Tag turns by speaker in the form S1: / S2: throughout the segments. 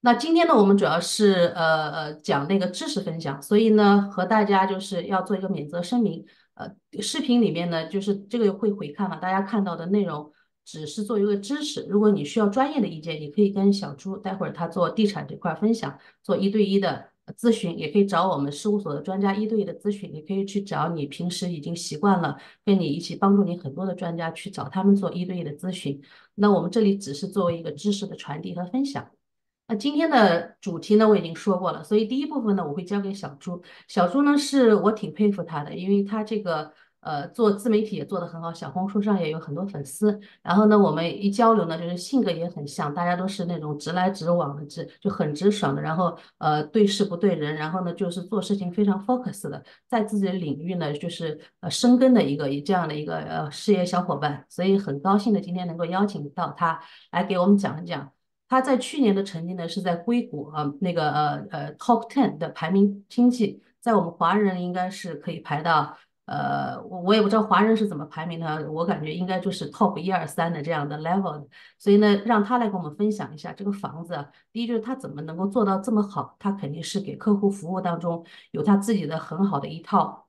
S1: 那今天呢，我们主要是呃呃讲那个知识分享，所以呢，和大家就是要做一个免责声明。呃，视频里面呢，就是这个会回看嘛，大家看到的内容只是做一个知识。如果你需要专业的意见，你可以跟小朱，待会儿他做地产这块分享，做一对一的咨询，也可以找我们事务所的专家一对一的咨询，也可以去找你平时已经习惯了跟你一起帮助你很多的专家去找他们做一对一的咨询。那我们这里只是作为一个知识的传递和分享。那今天的主题呢，我已经说过了，所以第一部分呢，我会交给小朱。小朱呢，是我挺佩服他的，因为他这个呃做自媒体也做得很好，小红书上也有很多粉丝。然后呢，我们一交流呢，就是性格也很像，大家都是那种直来直往的，直就很直爽的。然后呃对事不对人，然后呢就是做事情非常 focus 的，在自己的领域呢就是呃深耕的一个这样的一个呃事业小伙伴。所以很高兴的今天能够邀请到他来给我们讲一讲。他在去年的成绩呢是在硅谷啊那个呃呃 top ten 的排名经济，在我们华人应该是可以排到呃我我也不知道华人是怎么排名的，我感觉应该就是 top 一二三的这样的 level，所以呢让他来跟我们分享一下这个房子，第一就是他怎么能够做到这么好，他肯定是给客户服务当中有他自己的很好的一套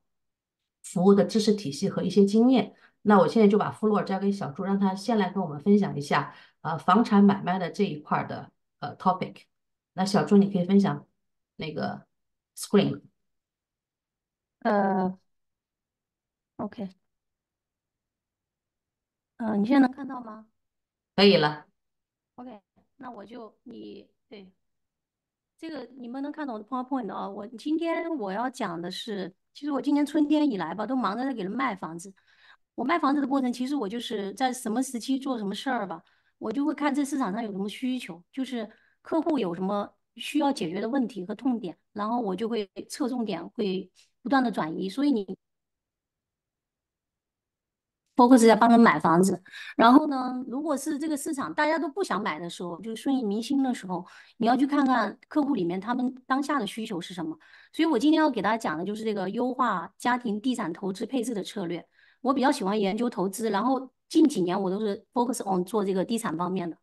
S1: 服务的知识体系和一些经验。那我现在就把 floor 交给小朱，让他先来跟我们分享一下。呃，房产买卖的这一块的呃 topic，那小朱你可以分享那个 screen。
S2: 呃，OK，嗯，你现在能看到吗？
S1: 可以了。
S2: OK，那我就你对这个你们能看懂我的 PowerPoint 啊？我今天我要讲的是，其实我今年春天以来吧，都忙着在给人卖房子。我卖房子的过程，其实我就是在什么时期做什么事儿吧。我就会看这市场上有什么需求，就是客户有什么需要解决的问题和痛点，然后我就会侧重点会不断的转移。所以你 focus 在帮人买房子，然后呢，如果是这个市场大家都不想买的时候，就顺应民心的时候，你要去看看客户里面他们当下的需求是什么。所以我今天要给大家讲的就是这个优化家庭地产投资配置的策略。我比较喜欢研究投资，然后。近几年我都是 focus on 做这个地产方面的。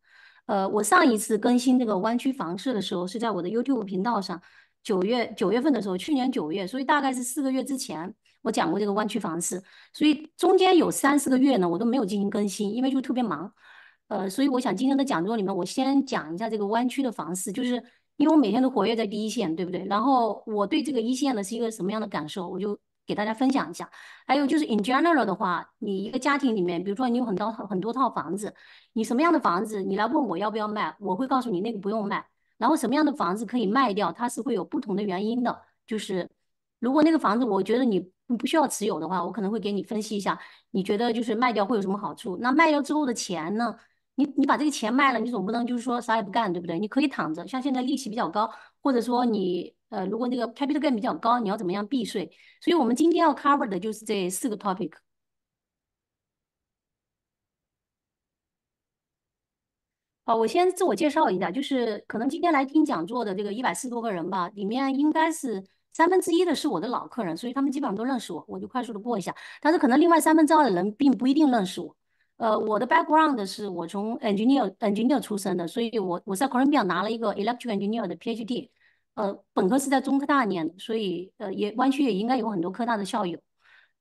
S2: 呃，我上一次更新这个湾区房市的时候是在我的 YouTube 频道上，九月九月份的时候，去年九月，所以大概是四个月之前，我讲过这个湾区房市。所以中间有三四个月呢，我都没有进行更新，因为就特别忙。呃，所以我想今天的讲座里面，我先讲一下这个湾区的房市，就是因为我每天都活跃在第一线，对不对？然后我对这个一线呢是一个什么样的感受，我就。给大家分享一下，还有就是 in general 的话，你一个家庭里面，比如说你有很多很多套房子，你什么样的房子，你来问我要不要卖，我会告诉你那个不用卖。然后什么样的房子可以卖掉，它是会有不同的原因的。就是如果那个房子我觉得你不需要持有的话，我可能会给你分析一下，你觉得就是卖掉会有什么好处？那卖掉之后的钱呢？你你把这个钱卖了，你总不能就是说啥也不干，对不对？你可以躺着，像现在利息比较高，或者说你。呃，如果那个 capital gain 比较高，你要怎么样避税？所以我们今天要 cover 的就是这四个 topic。好，我先自我介绍一下，就是可能今天来听讲座的这个一百四十多个人吧，里面应该是三分之一的是我的老客人，所以他们基本上都认识我，我就快速的过一下。但是可能另外三分之二的人并不一定认识我。呃，我的 background 是我从 engineer engineer 出身的，所以我我在 Columbia 拿了一个 electrical engineer 的 PhD。呃，本科是在中科大念的，所以呃，也湾区也应该有很多科大的校友。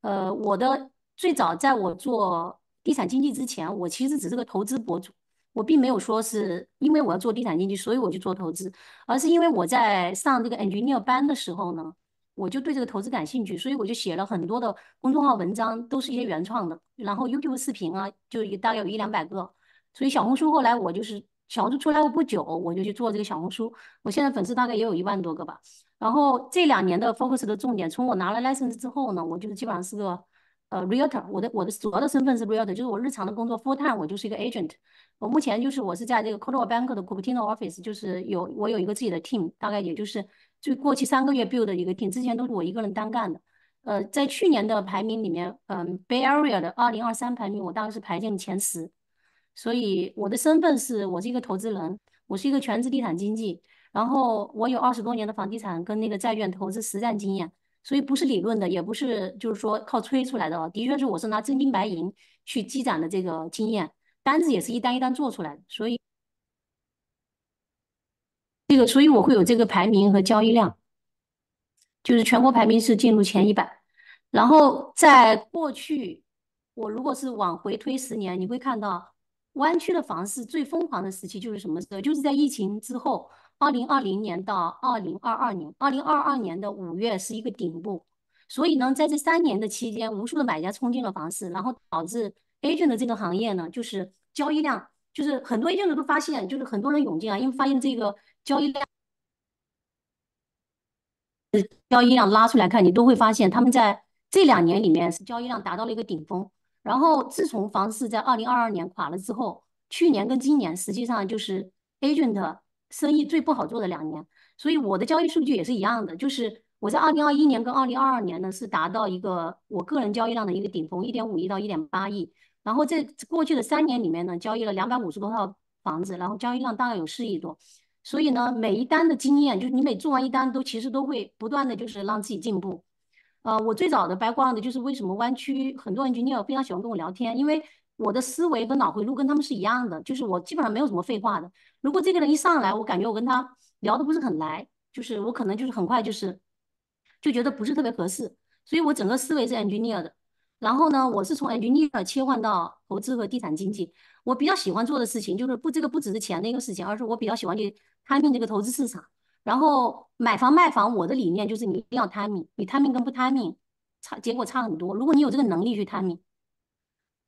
S2: 呃，我的最早在我做地产经济之前，我其实只是个投资博主，我并没有说是因为我要做地产经济，所以我去做投资，而是因为我在上这个 engineer 班的时候呢，我就对这个投资感兴趣，所以我就写了很多的公众号文章，都是一些原创的，然后 YouTube 视频啊，就大概有一两百个，所以小红书后来我就是。小红书出来后不久，我就去做这个小红书。我现在粉丝大概也有一万多个吧。然后这两年的 focus 的重点，从我拿了 license 之后呢，我就是基本上是个呃 realtor。我的我的主要的身份是 realtor，就是我日常的工作 full time 我就是一个 agent。我目前就是我是在这个 Coral Bank 的 Cupertino office，就是有我有一个自己的 team，大概也就是就过去三个月 build 的一个 team，之前都是我一个人单干的。呃，在去年的排名里面，嗯，Bay Area 的二零二三排名，我大概是排进了前十。所以我的身份是我是一个投资人，我是一个全职地产经纪，然后我有二十多年的房地产跟那个债券投资实战经验，所以不是理论的，也不是就是说靠吹出来的，的确是我是拿真金白银去积攒的这个经验，单子也是一单一单做出来的，所以这个，所以我会有这个排名和交易量，就是全国排名是进入前一百。然后在过去，我如果是往回推十年，你会看到湾区的房市最疯狂的时期就是什么时候？就是在疫情之后，二零二零年到二零二二年，二零二二年的五月是一个顶部。所以呢，在这三年的期间，无数的买家冲进了房市，然后导致 agent 的这个行业呢，就是交易量，就是很多 agent 都发现，就是很多人涌进啊，因为发现这个交易量，交易量拉出来看，你都会发现他们在这两年里面是交易量达到了一个顶峰。然后自从房市在二零二二年垮了之后，去年跟今年实际上就是 agent 生意最不好做的两年。所以我的交易数据也是一样的，就是。我在二零二一年跟二零二二年呢，是达到一个我个人交易量的一个顶峰，一点五亿到一点八亿。然后在过去的三年里面呢，交易了两百五十多套房子，然后交易量大概有四亿多。所以呢，每一单的经验，就是你每做完一单，都其实都会不断的就是让自己进步。呃，我最早的 background 就是为什么湾区很多 engineer 非常喜欢跟我聊天，因为我的思维和脑回路跟他们是一样的，就是我基本上没有什么废话的。如果这个人一上来，我感觉我跟他聊的不是很来，就是我可能就是很快就是。就觉得不是特别合适，所以我整个思维是 engineer 的。然后呢，我是从 engineer 切换到投资和地产经济。我比较喜欢做的事情就是不，这个不只是钱的一个事情，而是我比较喜欢去探秘这个投资市场。然后买房卖房，我的理念就是你一定要 timing，你 timing 跟不 timing 差结果差很多。如果你有这个能力去 timing，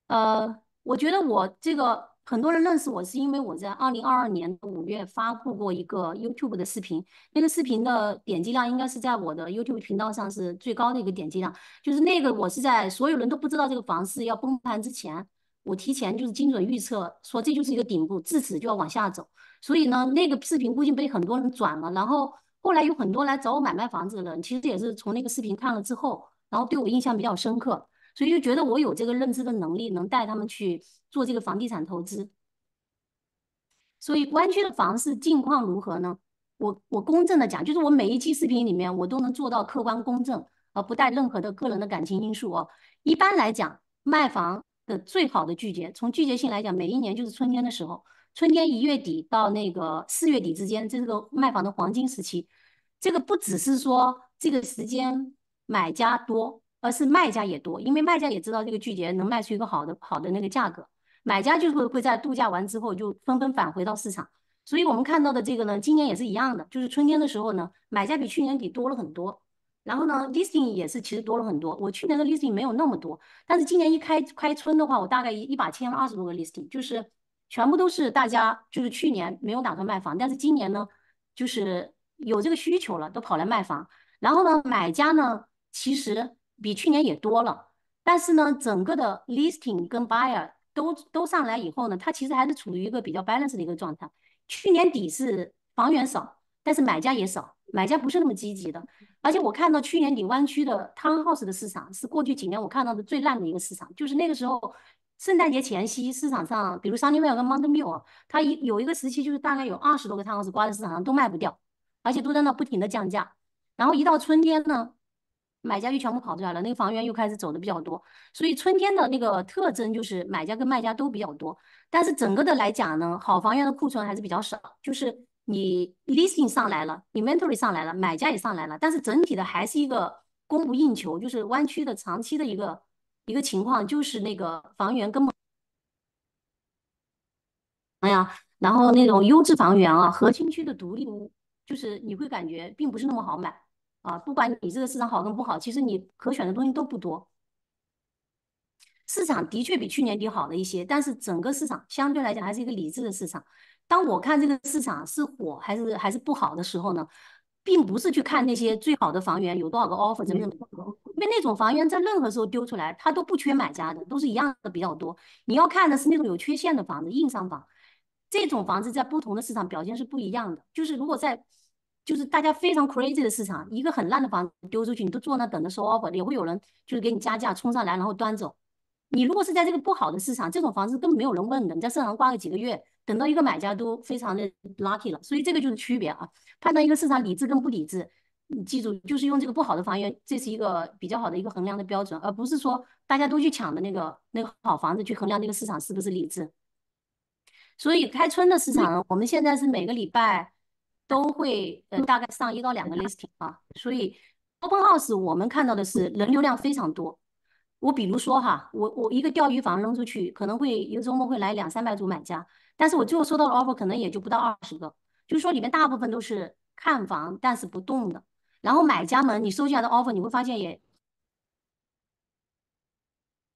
S2: 呃，我觉得我这个。很多人认识我是因为我在二零二二年五月发布过一个 YouTube 的视频，那个视频的点击量应该是在我的 YouTube 频道上是最高的一个点击量。就是那个我是在所有人都不知道这个房市要崩盘之前，我提前就是精准预测说这就是一个顶部，自此就要往下走。所以呢，那个视频估计被很多人转了，然后后来有很多来找我买卖房子的人，其实也是从那个视频看了之后，然后对我印象比较深刻。所以就觉得我有这个认知的能力，能带他们去做这个房地产投资。所以湾区的房市近况如何呢？我我公正的讲，就是我每一期视频里面我都能做到客观公正，而不带任何的个人的感情因素哦。一般来讲，卖房的最好的季节，从季节性来讲，每一年就是春天的时候，春天一月底到那个四月底之间，这是个卖房的黄金时期。这个不只是说这个时间买家多。而是卖家也多，因为卖家也知道这个季节能卖出一个好的好的那个价格，买家就会会在度假完之后就纷纷返回到市场。所以我们看到的这个呢，今年也是一样的，就是春天的时候呢，买家比去年底多了很多，然后呢，listing 也是其实多了很多。我去年的 listing 没有那么多，但是今年一开开春的话，我大概一一把签了二十多个 listing，就是全部都是大家就是去年没有打算卖房，但是今年呢，就是有这个需求了，都跑来卖房。然后呢，买家呢，其实。比去年也多了，但是呢，整个的 listing 跟 buyer 都都上来以后呢，它其实还是处于一个比较 balance 的一个状态。去年底是房源少，但是买家也少，买家不是那么积极的。而且我看到去年底湾区的 townhouse 的市场是过去几年我看到的最烂的一个市场，就是那个时候圣诞节前夕，市场上比如 Sunnyvale 跟 Mountain View，它一有一个时期就是大概有二十多个 towns 挂在市场上都卖不掉，而且都在那不停的降价。然后一到春天呢。买家就全部跑出来了，那个房源又开始走的比较多，所以春天的那个特征就是买家跟卖家都比较多。但是整个的来讲呢，好房源的库存还是比较少，就是你 listing 上来了，inventory 上来了，买家也上来了，但是整体的还是一个供不应求，就是湾区的长期的一个一个情况，就是那个房源根本，哎呀，然后那种优质房源啊，核心区的独立屋，就是你会感觉并不是那么好买。啊，不管你这个市场好跟不好，其实你可选的东西都不多。市场的确比去年底好了一些，但是整个市场相对来讲还是一个理智的市场。当我看这个市场是火还是还是不好的时候呢，并不是去看那些最好的房源有多少个 offer 怎么样，因为那种房源在任何时候丢出来，它都不缺买家的，都是一样的比较多。你要看的是那种有缺陷的房子，硬伤房，这种房子在不同的市场表现是不一样的。就是如果在就是大家非常 crazy 的市场，一个很烂的房子丢出去，你都坐那等着收 offer，也会有人就是给你加价冲上来，然后端走。你如果是在这个不好的市场，这种房子根本没有人问的，你在市场上挂个几个月，等到一个买家都非常的 lucky 了。所以这个就是区别啊，判断一个市场理智跟不理智，你记住，就是用这个不好的房源，这是一个比较好的一个衡量的标准，而不是说大家都去抢的那个那个好房子去衡量这个市场是不是理智。所以开春的市场，我们现在是每个礼拜。都会呃大概上一到两个 listing 啊，所以 open house 我们看到的是人流量非常多。我比如说哈，我我一个钓鱼房扔出去，可能会一个周末会来两三百组买家，但是我最后收到的 offer 可能也就不到二十个，就是说里面大部分都是看房但是不动的。然后买家们你收进来的 offer 你会发现也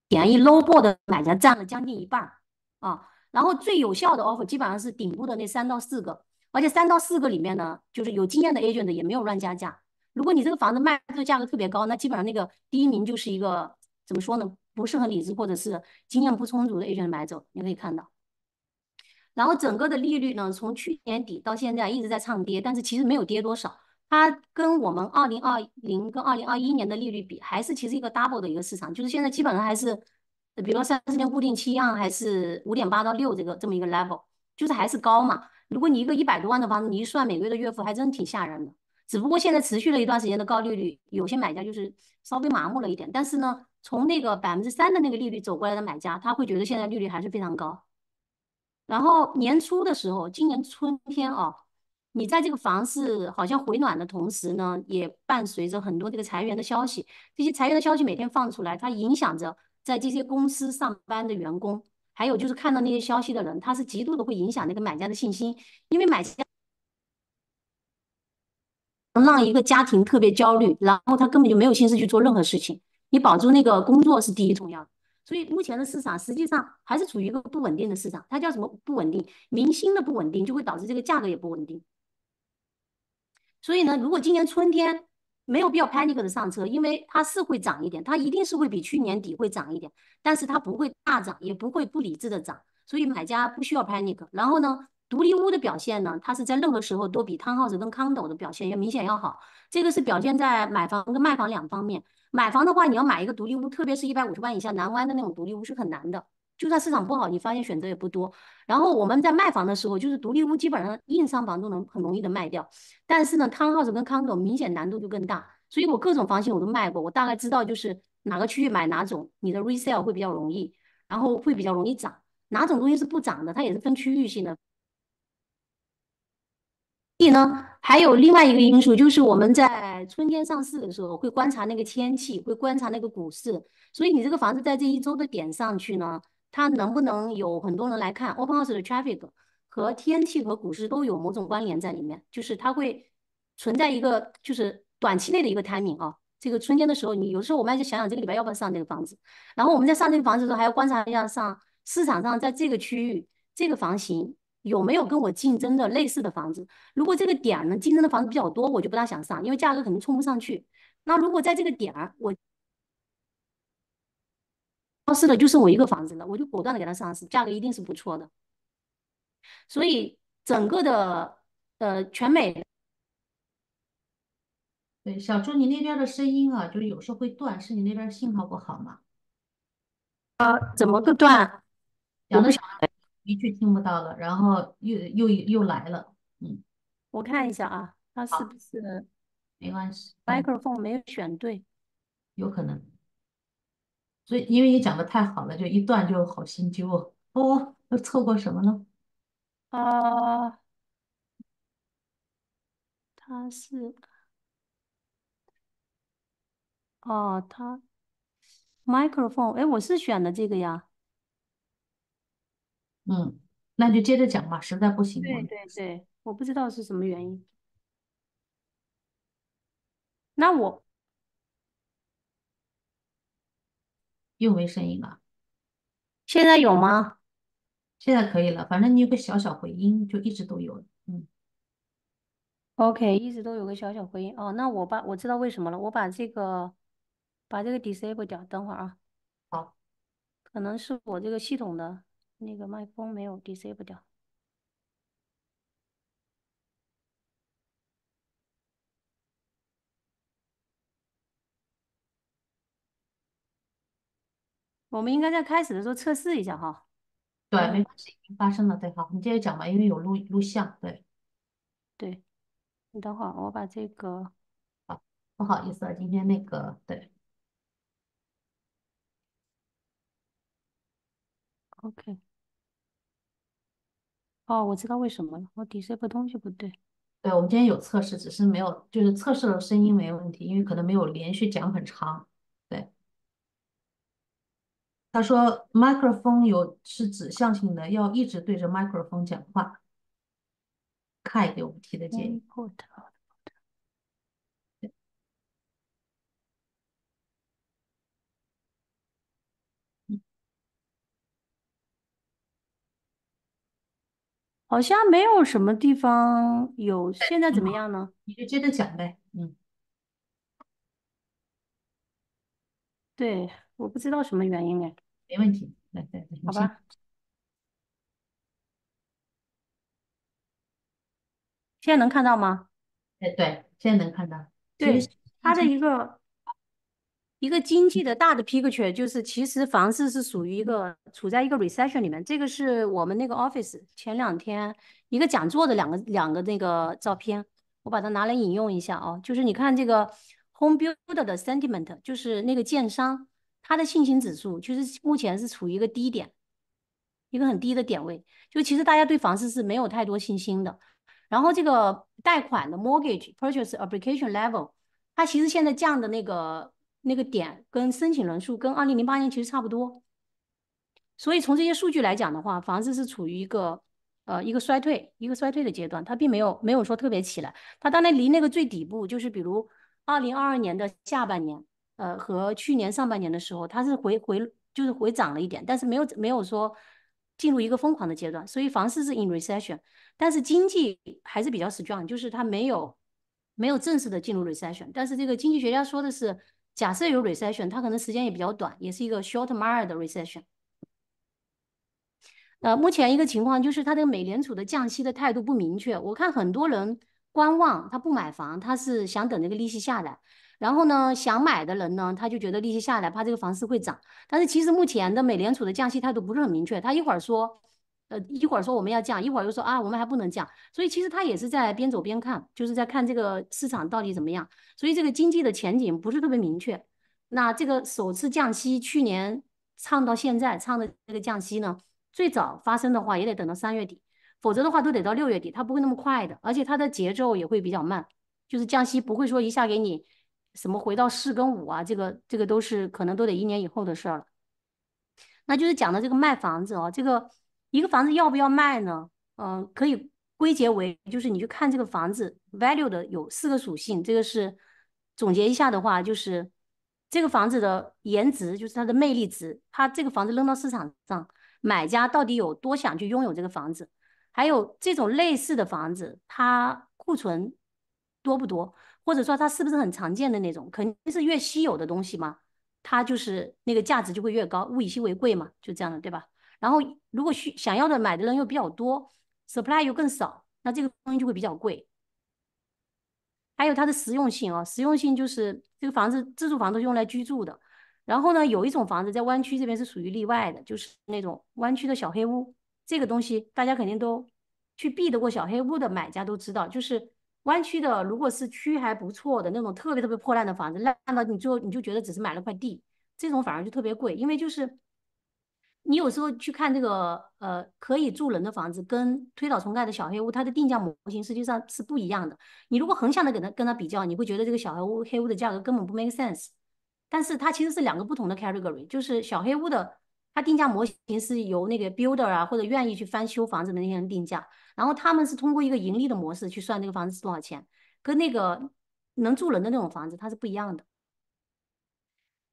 S2: 便宜 low ball 的买家占了将近一半啊。然后最有效的 offer 基本上是顶部的那三到四个，而且三到四个里面呢，就是有经验的 agent 也没有乱加价。如果你这个房子卖的价格特别高，那基本上那个第一名就是一个。怎么说呢？不是很理智，或者是经验不充足的 agent 买走，你可以看到。然后整个的利率呢，从去年底到现在一直在唱跌，但是其实没有跌多少。它跟我们二零二零跟二零二一年的利率比，还是其实一个 double 的一个市场，就是现在基本上还是，比如说三十年固定期一样还是五点八到六这个这么一个 level，就是还是高嘛。如果你一个一百多万的房子，你一算每个月的月付，还真挺吓人的。只不过现在持续了一段时间的高利率，有些买家就是稍微麻木了一点，但是呢。从那个百分之三的那个利率走过来的买家，他会觉得现在利率还是非常高。然后年初的时候，今年春天啊，你在这个房市好像回暖的同时呢，也伴随着很多这个裁员的消息。这些裁员的消息每天放出来，它影响着在这些公司上班的员工，还有就是看到那些消息的人，他是极度的会影响那个买家的信心，因为买家让一个家庭特别焦虑，然后他根本就没有心思去做任何事情。你保住那个工作是第一重要的，所以目前的市场实际上还是处于一个不稳定的市场。它叫什么不稳定？民心的不稳定就会导致这个价格也不稳定。所以呢，如果今年春天没有必要 panic 的上车，因为它是会涨一点，它一定是会比去年底会涨一点，但是它不会大涨，也不会不理智的涨。所以买家不需要 panic。然后呢，独立屋的表现呢，它是在任何时候都比 townhouse 跟 condo 的表现要明显要好。这个是表现在买房跟卖房两方面。买房的话，你要买一个独立屋，特别是一百五十万以下南湾的那种独立屋是很难的。就算市场不好，你发现选择也不多。然后我们在卖房的时候，就是独立屋基本上硬伤房都能很容易的卖掉，但是呢，townhouse 跟 condo 明显难度就更大。所以我各种房型我都卖过，我大概知道就是哪个区域买哪种，你的 resale 会比较容易，然后会比较容易涨。哪种东西是不涨的，它也是分区域性的。所以呢，还有另外一个因素，就是我们在春天上市的时候会观察那个天气，会观察那个股市。所以你这个房子在这一周的点上去呢，它能不能有很多人来看？Open House 的 traffic 和天气和股市都有某种关联在里面，就是它会存在一个就是短期内的一个 timing 啊。这个春天的时候，你有时候我们要去想想这个礼拜要不要上这个房子，然后我们在上这个房子的时候还要观察一下上市场上在这个区域这个房型。有没有跟我竞争的类似的房子？如果这个点儿呢，竞争的房子比较多，我就不大想上，因为价格肯定冲不上去。那如果在这个点儿，我消失了，就剩我一个房子了，我就果断的给它上市，价格一定是不错的。所以整个的呃全美，
S1: 对小朱，你那边的声音啊，就是有时候会断，是你那边信号不好吗？
S2: 啊，怎么个断？
S1: 我不晓得。一句听不到了，然后又又又来了，嗯，
S2: 我看一下啊，他是不是
S1: 没关系
S2: ？microphone 没有选对，
S1: 有可能。所以因为你讲的太好了，就一断就好心揪哦。哦，又错过什么了？
S2: 啊，他是哦，他 microphone，哎，我是选的这个呀。
S1: 嗯，那就接着讲吧，实在不行。
S2: 对对对，我不知道是什么原因。那我
S1: 又没声音了，
S2: 现在有吗？
S1: 现在可以了，反正你有个小小回音，就一直都有。嗯
S2: ，OK，一直都有个小小回音。哦，那我把我知道为什么了，我把这个把这个 disable 掉，等会儿啊。
S1: 好，
S2: 可能是我这个系统的。那个麦克风没有 disable 掉。我们应该在开始的时候测试一下哈。
S1: 对，没关系，已经发生了。对，好，你接着讲吧，因为有录录像。对，
S2: 对，你等会儿，我把这个。
S1: 好，不好意思啊，今天那个对。
S2: OK。哦，我知道为什么了，我 disable 东西不对。
S1: 对，我们今天有测试，只是没有，就是测试的声音没问题，因为可能没有连续讲很长。对，他说 microphone 有是指向性的，要一直对着 microphone 讲话。看给我们提的建议。
S2: 好像没有什么地方有，现在怎么样呢？
S1: 你就接着讲呗，嗯。
S2: 对，我不知道什么原因哎。
S1: 没问题，来来来，
S2: 好吧。现在能看到吗？
S1: 哎，对，现在能看到。
S2: 对，它的一个。一个经济的大的 picture 就是，其实房市是属于一个处在一个 recession 里面。这个是我们那个 office 前两天一个讲座的两个两个那个照片，我把它拿来引用一下哦。就是你看这个 home builder 的 sentiment，就是那个建商他的信心指数，就是目前是处于一个低点，一个很低的点位。就其实大家对房市是没有太多信心的。然后这个贷款的 mortgage purchase application level，它其实现在降的那个。那个点跟申请人数跟二零零八年其实差不多，所以从这些数据来讲的话，房子是处于一个呃一个衰退一个衰退的阶段，它并没有没有说特别起来，它当然离那个最底部就是比如二零二二年的下半年，呃和去年上半年的时候，它是回回就是回涨了一点，但是没有没有说进入一个疯狂的阶段，所以房市是 in recession，但是经济还是比较 strong，就是它没有没有正式的进入 recession，但是这个经济学家说的是。假设有 recession，它可能时间也比较短，也是一个 short mild 的 recession。呃，目前一个情况就是它这个美联储的降息的态度不明确。我看很多人观望，他不买房，他是想等这个利息下来。然后呢，想买的人呢，他就觉得利息下来，怕这个房市会涨。但是其实目前的美联储的降息态度不是很明确，他一会儿说，呃，一会儿说我们要降，一会儿又说啊，我们还不能降。所以其实他也是在边走边看，就是在看这个市场到底怎么样。所以这个经济的前景不是特别明确。那这个首次降息，去年唱到现在唱的这个降息呢，最早发生的话也得等到三月底，否则的话都得到六月底，它不会那么快的，而且它的节奏也会比较慢，就是降息不会说一下给你什么回到四跟五啊，这个这个都是可能都得一年以后的事儿了。那就是讲的这个卖房子哦，这个一个房子要不要卖呢？嗯，可以归结为就是你去看这个房子 value 的有四个属性，这个是。总结一下的话，就是这个房子的颜值，就是它的魅力值。它这个房子扔到市场上，买家到底有多想去拥有这个房子？还有这种类似的房子，它库存多不多？或者说它是不是很常见的那种？肯定是越稀有的东西嘛，它就是那个价值就会越高，物以稀为贵嘛，就这样的，对吧？然后如果需想要的买的人又比较多，supply 又更少，那这个东西就会比较贵。还有它的实用性啊，实用性就是这个房子自住房都是用来居住的。然后呢，有一种房子在湾区这边是属于例外的，就是那种湾区的小黑屋。这个东西大家肯定都去避得过小黑屋的买家都知道，就是湾区的，如果是区还不错的那种特别特别破烂的房子，烂到你最后你就觉得只是买了块地，这种反而就特别贵，因为就是。你有时候去看这个呃可以住人的房子，跟推倒重盖的小黑屋，它的定价模型实际上是不一样的。你如果横向的跟它跟它比较，你会觉得这个小黑屋黑屋的价格根本不 make sense。但是它其实是两个不同的 category，就是小黑屋的它定价模型是由那个 builder 啊或者愿意去翻修房子的那些人定价，然后他们是通过一个盈利的模式去算这个房子是多少钱，跟那个能住人的那种房子它是不一样的。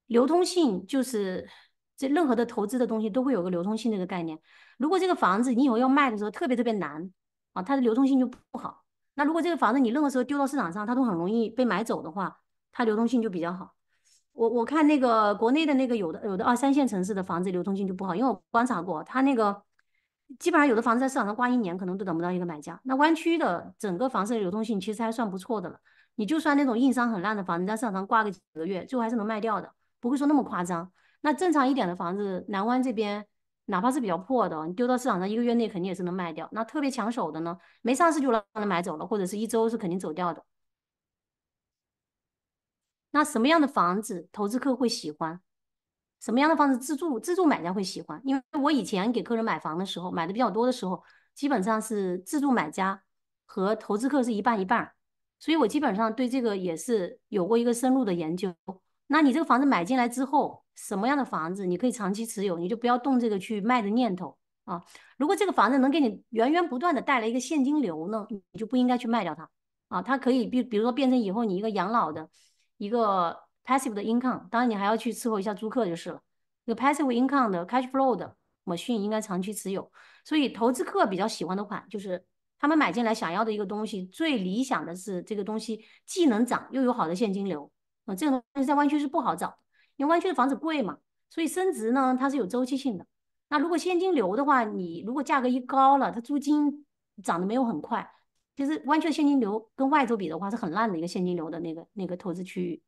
S2: 流通性就是。这任何的投资的东西都会有个流通性这个概念。如果这个房子你以后要卖的时候特别特别难啊，它的流通性就不好。那如果这个房子你任何时候丢到市场上，它都很容易被买走的话，它流通性就比较好。我我看那个国内的那个有的有的二三线城市的房子流通性就不好，因为我观察过，它那个基本上有的房子在市场上挂一年可能都等不到一个买家。那湾区的整个房子的流通性其实还算不错的了。你就算那种硬伤很烂的房子在市场上挂个几个月，最后还是能卖掉的，不会说那么夸张。那正常一点的房子，南湾这边哪怕是比较破的，你丢到市场上一个月内肯定也是能卖掉。那特别抢手的呢，没上市就让人买走了，或者是一周是肯定走掉的。那什么样的房子投资客会喜欢？什么样的房子自住自住买家会喜欢？因为我以前给客人买房的时候，买的比较多的时候，基本上是自住买家和投资客是一半一半，所以我基本上对这个也是有过一个深入的研究。那你这个房子买进来之后，什么样的房子你可以长期持有，你就不要动这个去卖的念头啊。如果这个房子能给你源源不断的带来一个现金流呢，你就不应该去卖掉它啊。它可以比比如说变成以后你一个养老的一个 passive 的 income，当然你还要去伺候一下租客就是了。这个 passive income 的 cash flow 的 machine 应该长期持有。所以投资客比较喜欢的款就是他们买进来想要的一个东西，最理想的是这个东西既能涨又有好的现金流。啊，这种东西在湾区是不好找的，因为湾区的房子贵嘛，所以升值呢它是有周期性的。那如果现金流的话，你如果价格一高了，它租金涨得没有很快。其实湾区的现金流跟外州比的话是很烂的一个现金流的那个那个投资区域。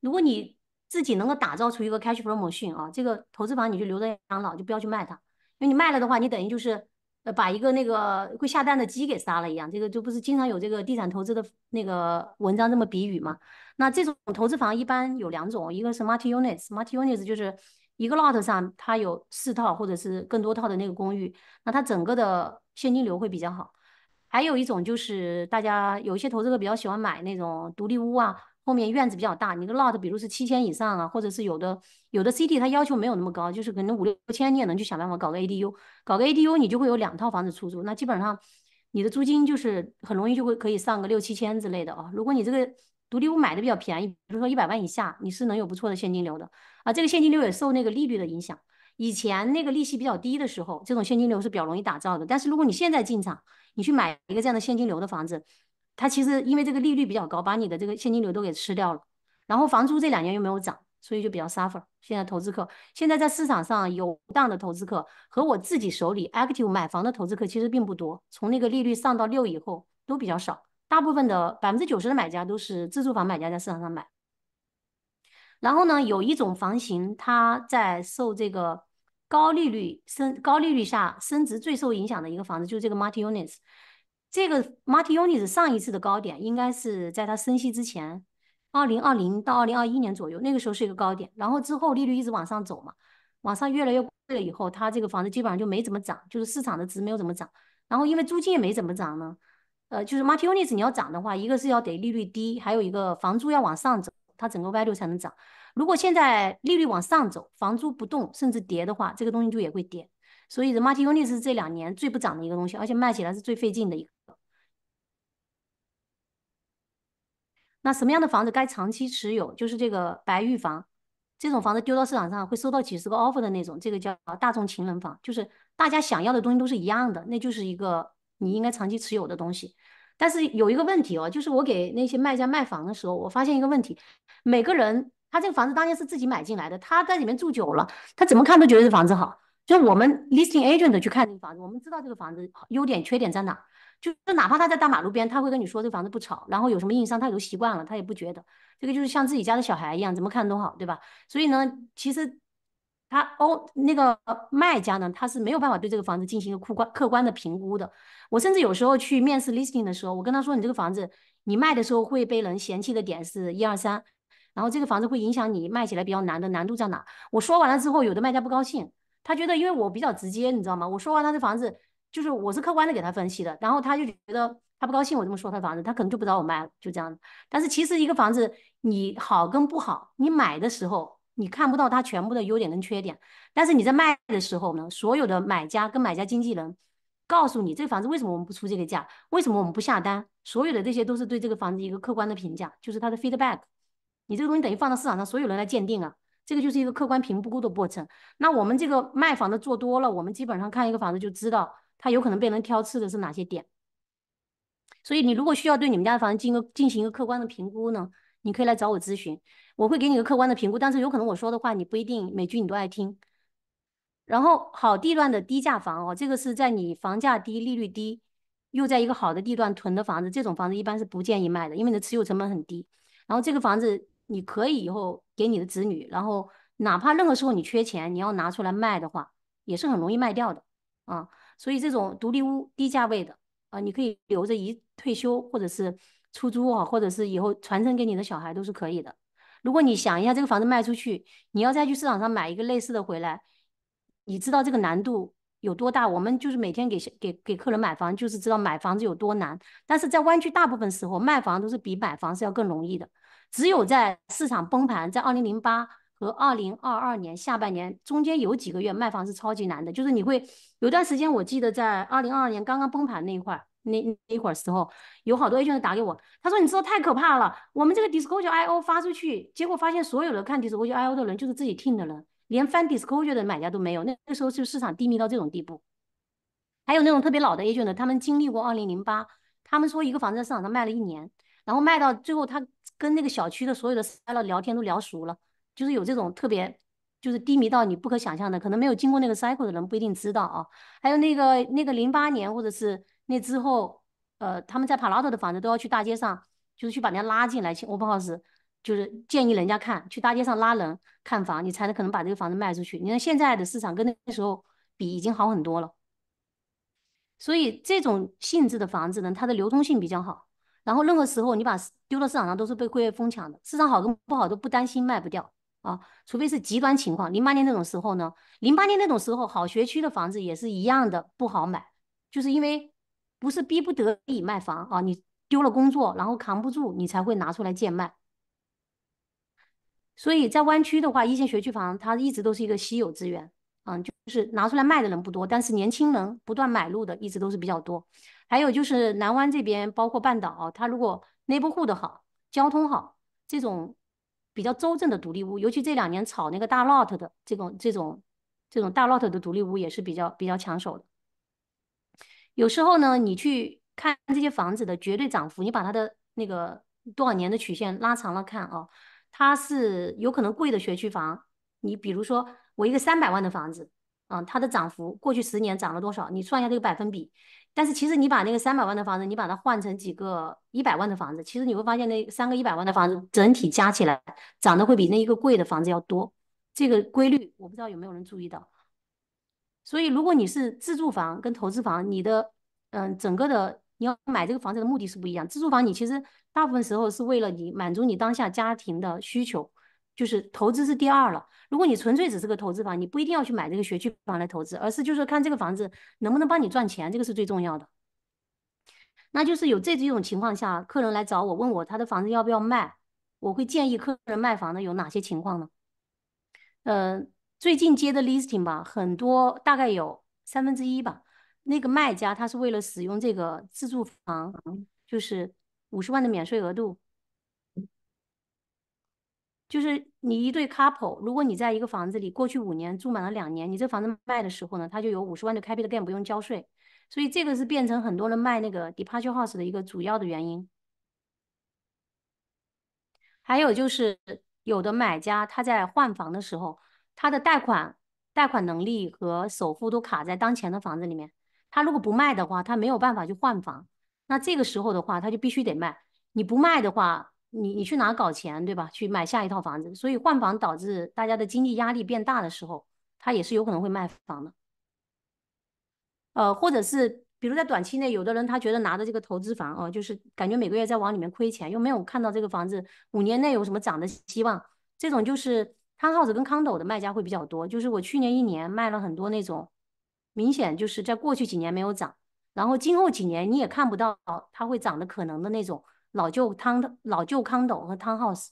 S2: 如果你自己能够打造出一个 cash flow machine 啊，这个投资房你就留着养老，就不要去卖它，因为你卖了的话，你等于就是。呃，把一个那个会下蛋的鸡给杀了一样，这个就不是经常有这个地产投资的那个文章这么比喻嘛？那这种投资房一般有两种，一个是 multi units，multi units 就是一个 lot 上它有四套或者是更多套的那个公寓，那它整个的现金流会比较好。还有一种就是大家有一些投资者比较喜欢买那种独立屋啊。后面院子比较大，你的 lot 比如是七千以上啊，或者是有的有的 city 它要求没有那么高，就是可能五六千你也能去想办法搞个 ADU，搞个 ADU 你就会有两套房子出租，那基本上你的租金就是很容易就会可以上个六七千之类的啊。如果你这个独立屋买的比较便宜，比如说一百万以下，你是能有不错的现金流的啊。这个现金流也受那个利率的影响，以前那个利息比较低的时候，这种现金流是比较容易打造的。但是如果你现在进场，你去买一个这样的现金流的房子。它其实因为这个利率比较高，把你的这个现金流都给吃掉了，然后房租这两年又没有涨，所以就比较 suffer。现在投资客现在在市场上游荡的投资客和我自己手里 active 买房的投资客其实并不多，从那个利率上到六以后都比较少，大部分的百分之九十的买家都是自住房买家在市场上买。然后呢，有一种房型它在受这个高利率升高利率下升值最受影响的一个房子就是这个 multi units。这个 Marti units 上一次的高点应该是在它升息之前，二零二零到二零二一年左右，那个时候是一个高点。然后之后利率一直往上走嘛，往上越来越贵了以后，它这个房子基本上就没怎么涨，就是市场的值没有怎么涨。然后因为租金也没怎么涨呢，呃，就是 Marti units 你要涨的话，一个是要得利率低，还有一个房租要往上走，它整个 value 才能涨。如果现在利率往上走，房租不动甚至跌的话，这个东西就也会跌。所以 the Marti Unis 是这两年最不涨的一个东西，而且卖起来是最费劲的一个。那什么样的房子该长期持有？就是这个白玉房，这种房子丢到市场上会收到几十个 offer 的那种，这个叫大众情人房，就是大家想要的东西都是一样的，那就是一个你应该长期持有的东西。但是有一个问题哦，就是我给那些卖家卖房的时候，我发现一个问题，每个人他这个房子当年是自己买进来的，他在里面住久了，他怎么看都觉得这房子好。就我们 listing agent 去看这个房子，我们知道这个房子优点缺点在哪。就就哪怕他在大马路边，他会跟你说这房子不吵，然后有什么硬伤，他也都习惯了，他也不觉得这个就是像自己家的小孩一样，怎么看都好，对吧？所以呢，其实他哦那个卖家呢，他是没有办法对这个房子进行一个客观客观的评估的。我甚至有时候去面试 listing 的时候，我跟他说，你这个房子你卖的时候会被人嫌弃的点是一二三，然后这个房子会影响你卖起来比较难的难度在哪？我说完了之后，有的卖家不高兴，他觉得因为我比较直接，你知道吗？我说完他的房子。就是我是客观的给他分析的，然后他就觉得他不高兴我这么说他房子，他可能就不找我卖了，就这样。但是其实一个房子你好跟不好，你买的时候你看不到它全部的优点跟缺点，但是你在卖的时候呢，所有的买家跟买家经纪人告诉你这个房子为什么我们不出这个价，为什么我们不下单，所有的这些都是对这个房子一个客观的评价，就是它的 feedback。你这个东西等于放到市场上，所有人来鉴定啊。这个就是一个客观评估的过程。那我们这个卖房的做多了，我们基本上看一个房子就知道它有可能被人挑刺的是哪些点。所以你如果需要对你们家的房子进个进行一个客观的评估呢，你可以来找我咨询，我会给你个客观的评估。但是有可能我说的话你不一定每句你都爱听。然后好地段的低价房哦，这个是在你房价低、利率低，又在一个好的地段囤的房子，这种房子一般是不建议卖的，因为你的持有成本很低。然后这个房子。你可以以后给你的子女，然后哪怕任何时候你缺钱，你要拿出来卖的话，也是很容易卖掉的啊。所以这种独立屋低价位的啊，你可以留着一退休，或者是出租啊，或者是以后传承给你的小孩都是可以的。如果你想一下这个房子卖出去，你要再去市场上买一个类似的回来，你知道这个难度有多大，我们就是每天给给给客人买房，就是知道买房子有多难。但是在湾区大部分时候卖房都是比买房是要更容易的，只有在市场崩盘，在二零零八和二零二二年下半年中间有几个月卖房是超级难的，就是你会有段时间，我记得在二零二二年刚刚崩盘那一块儿。那那会儿时候，有好多 agent 打给我，他说：“你知道太可怕了，我们这个 Disclosure IO 发出去，结果发现所有的看 Disclosure IO 的人就是自己听的人，连翻 Disclosure 的买家都没有。那那时候就市场低迷到这种地步。还有那种特别老的 agent 他们经历过2008，他们说一个房子在市场上卖了一年，然后卖到最后，他跟那个小区的所有的 seller 聊天都聊熟了，就是有这种特别就是低迷到你不可想象的，可能没有经过那个 cycle 的人不一定知道啊。还有那个那个08年或者是。那之后，呃，他们在帕拉特的房子都要去大街上，就是去把人家拉进来，请 open house，就是建议人家看，去大街上拉人看房，你才能可能把这个房子卖出去。你看现在的市场跟那时候比已经好很多了，所以这种性质的房子呢，它的流通性比较好。然后任何时候你把丢到市场上都是被会疯抢的，市场好跟不好都不担心卖不掉啊，除非是极端情况。零八年那种时候呢，零八年那种时候好学区的房子也是一样的不好买，就是因为。不是逼不得已卖房啊，你丢了工作，然后扛不住，你才会拿出来贱卖。所以在湾区的话，一线学区房它一直都是一个稀有资源，嗯，就是拿出来卖的人不多，但是年轻人不断买入的一直都是比较多。还有就是南湾这边，包括半岛，它如果 neighborhood 好，交通好，这种比较周正的独立屋，尤其这两年炒那个大 lot 的这种这种这种大 lot 的独立屋也是比较比较抢手的。有时候呢，你去看这些房子的绝对涨幅，你把它的那个多少年的曲线拉长了看啊，它是有可能贵的学区房。你比如说，我一个三百万的房子，啊，它的涨幅过去十年涨了多少？你算一下这个百分比。但是其实你把那个三百万的房子，你把它换成几个一百万的房子，其实你会发现那三个一百万的房子整体加起来涨得会比那一个贵的房子要多。这个规律我不知道有没有人注意到。所以，如果你是自住房跟投资房，你的嗯，整个的你要买这个房子的目的是不一样。自住房你其实大部分时候是为了你满足你当下家庭的需求，就是投资是第二了。如果你纯粹只是个投资房，你不一定要去买这个学区房来投资，而是就是看这个房子能不能帮你赚钱，这个是最重要的。那就是有这几种情况下，客人来找我问我他的房子要不要卖，我会建议客人卖房的有哪些情况呢？呃。最近接的 listing 吧，很多大概有三分之一吧。那个卖家他是为了使用这个自住房，就是五十万的免税额度，就是你一对 couple，如果你在一个房子里过去五年住满了两年，你这房子卖的时候呢，他就有五十万的 capital gain 不用交税，所以这个是变成很多人卖那个 departure house 的一个主要的原因。还有就是有的买家他在换房的时候。他的贷款贷款能力和首付都卡在当前的房子里面，他如果不卖的话，他没有办法去换房。那这个时候的话，他就必须得卖。你不卖的话，你你去哪搞钱，对吧？去买下一套房子。所以换房导致大家的经济压力变大的时候，他也是有可能会卖房的。呃，或者是比如在短期内，有的人他觉得拿着这个投资房哦，就是感觉每个月在往里面亏钱，又没有看到这个房子五年内有什么涨的希望，这种就是。康 house 跟康斗的卖家会比较多，就是我去年一年卖了很多那种，明显就是在过去几年没有涨，然后今后几年你也看不到它会涨的可能的那种老旧汤的老旧康斗和汤 house，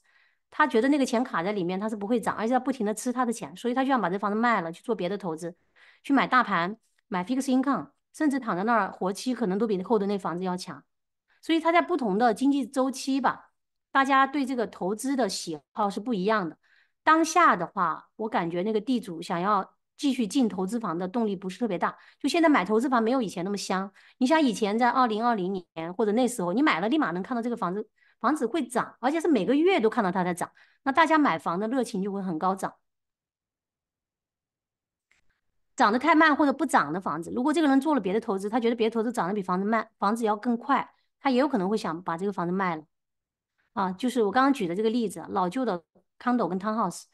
S2: 他觉得那个钱卡在里面，他是不会涨，而且他不停的吃他的钱，所以他就想把这房子卖了去做别的投资，去买大盘，买 fixed income，甚至躺在那儿活期可能都比后的那房子要强，所以他在不同的经济周期吧，大家对这个投资的喜好是不一样的。当下的话，我感觉那个地主想要继续进投资房的动力不是特别大。就现在买投资房没有以前那么香。你想以前在二零二零年或者那时候，你买了立马能看到这个房子房子会涨，而且是每个月都看到它在涨，那大家买房的热情就会很高涨。涨得太慢或者不涨的房子，如果这个人做了别的投资，他觉得别的投资涨得比房子慢，房子要更快，他也有可能会想把这个房子卖了。啊，就是我刚刚举的这个例子，老旧的。康斗跟汤 house，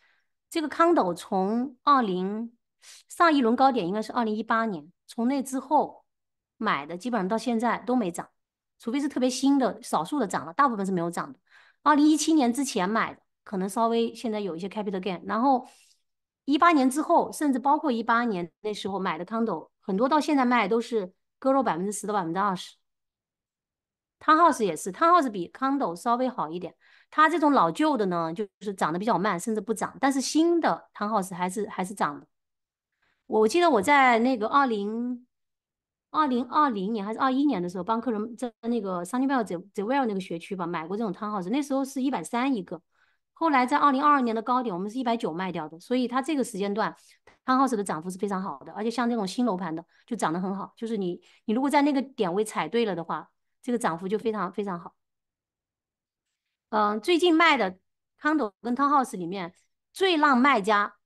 S2: 这个康斗从二零上一轮高点应该是二零一八年，从那之后买的基本上到现在都没涨，除非是特别新的少数的涨了，大部分是没有涨的。二零一七年之前买的可能稍微现在有一些 capital gain，然后一八年之后，甚至包括一八年那时候买的康斗很多到现在卖都是割肉百分之十到百分之二十。Townhouse 也是，Townhouse 比 Condo 稍微好一点。它这种老旧的呢，就是涨得比较慢，甚至不涨。但是新的 Townhouse 还是还是涨的。我记得我在那个二零二零二零年还是二一年的时候，帮客人在那个 Sunnyvale Zewell 那个学区吧买过这种 Townhouse，那时候是一百三一个。后来在二零二二年的高点，我们是一百九卖掉的。所以它这个时间段 Townhouse 的涨幅是非常好的，而且像这种新楼盘的就涨得很好。就是你你如果在那个点位踩对了的话。这个涨幅就非常非常好。嗯，最近卖的 condo 跟 townhouse 里面，最让卖家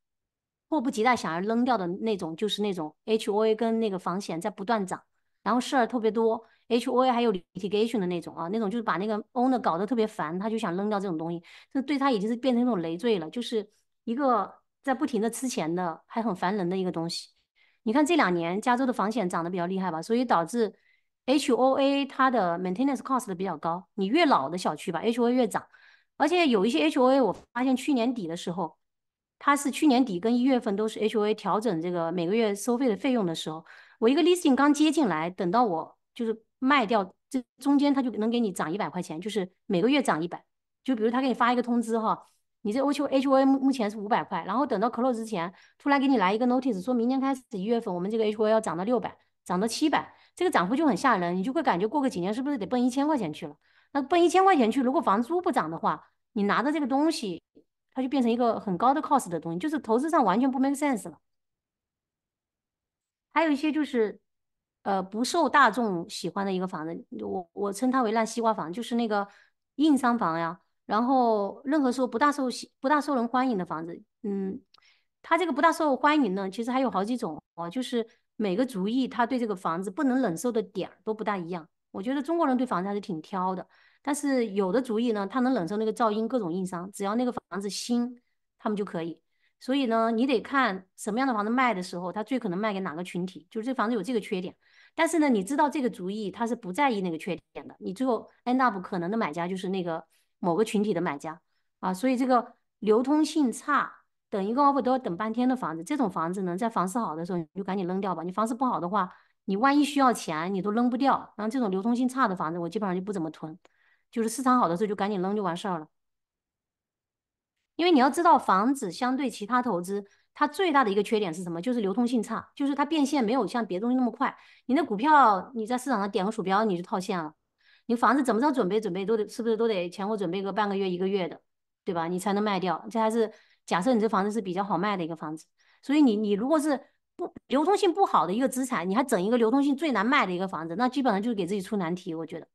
S2: 迫不及待想要扔掉的那种，就是那种 HOA 跟那个房险在不断涨，然后事儿特别多，HOA 还有 litigation 的那种啊，那种就是把那个 owner 搞得特别烦，他就想扔掉这种东西，这对他已经是变成一种累赘了，就是一个在不停的吃钱的，还很烦人的一个东西。你看这两年加州的房险涨得比较厉害吧，所以导致。HOA 它的 maintenance cost 比较高，你越老的小区吧，HOA 越涨，而且有一些 HOA 我发现去年底的时候，它是去年底跟一月份都是 HOA 调整这个每个月收费的费用的时候，我一个 listing 刚接进来，等到我就是卖掉，这中间它就能给你涨一百块钱，就是每个月涨一百，就比如他给你发一个通知哈，你这 HOA 目前是五百块，然后等到 close 之前，突然给你来一个 notice，说明年开始一月份我们这个 HOA 要涨到六百，涨到七百。这个涨幅就很吓人，你就会感觉过个几年是不是得奔一千块钱去了？那奔一千块钱去，如果房租不涨的话，你拿的这个东西，它就变成一个很高的 cost 的东西，就是投资上完全不 make sense 了。还有一些就是，呃，不受大众喜欢的一个房子，我我称它为烂西瓜房，就是那个硬伤房呀。然后任何时候不大受喜不大受人欢迎的房子，嗯，它这个不大受欢迎呢，其实还有好几种哦，就是。每个族裔他对这个房子不能忍受的点都不大一样。我觉得中国人对房子还是挺挑的，但是有的族裔呢，他能忍受那个噪音、各种硬伤，只要那个房子新，他们就可以。所以呢，你得看什么样的房子卖的时候，他最可能卖给哪个群体。就是这房子有这个缺点，但是呢，你知道这个族裔他是不在意那个缺点的，你最后 end up 可能的买家就是那个某个群体的买家啊。所以这个流通性差。等一个 offer 都要等半天的房子，这种房子呢，在房市好的时候你就赶紧扔掉吧。你房市不好的话，你万一需要钱，你都扔不掉。然后这种流通性差的房子，我基本上就不怎么囤，就是市场好的时候就赶紧扔就完事儿了。因为你要知道，房子相对其他投资，它最大的一个缺点是什么？就是流通性差，就是它变现没有像别的东西那么快。你那股票你在市场上点个鼠标你就套现了，你房子怎么着准备准备都得是不是都得前后准备个半个月一个月的，对吧？你才能卖掉，这还是。假设你这房子是比较好卖的一个房子，所以你你如果是不流通性不好的一个资产，你还整一个流通性最难卖的一个房子，那基本上就是给自己出难题。我觉得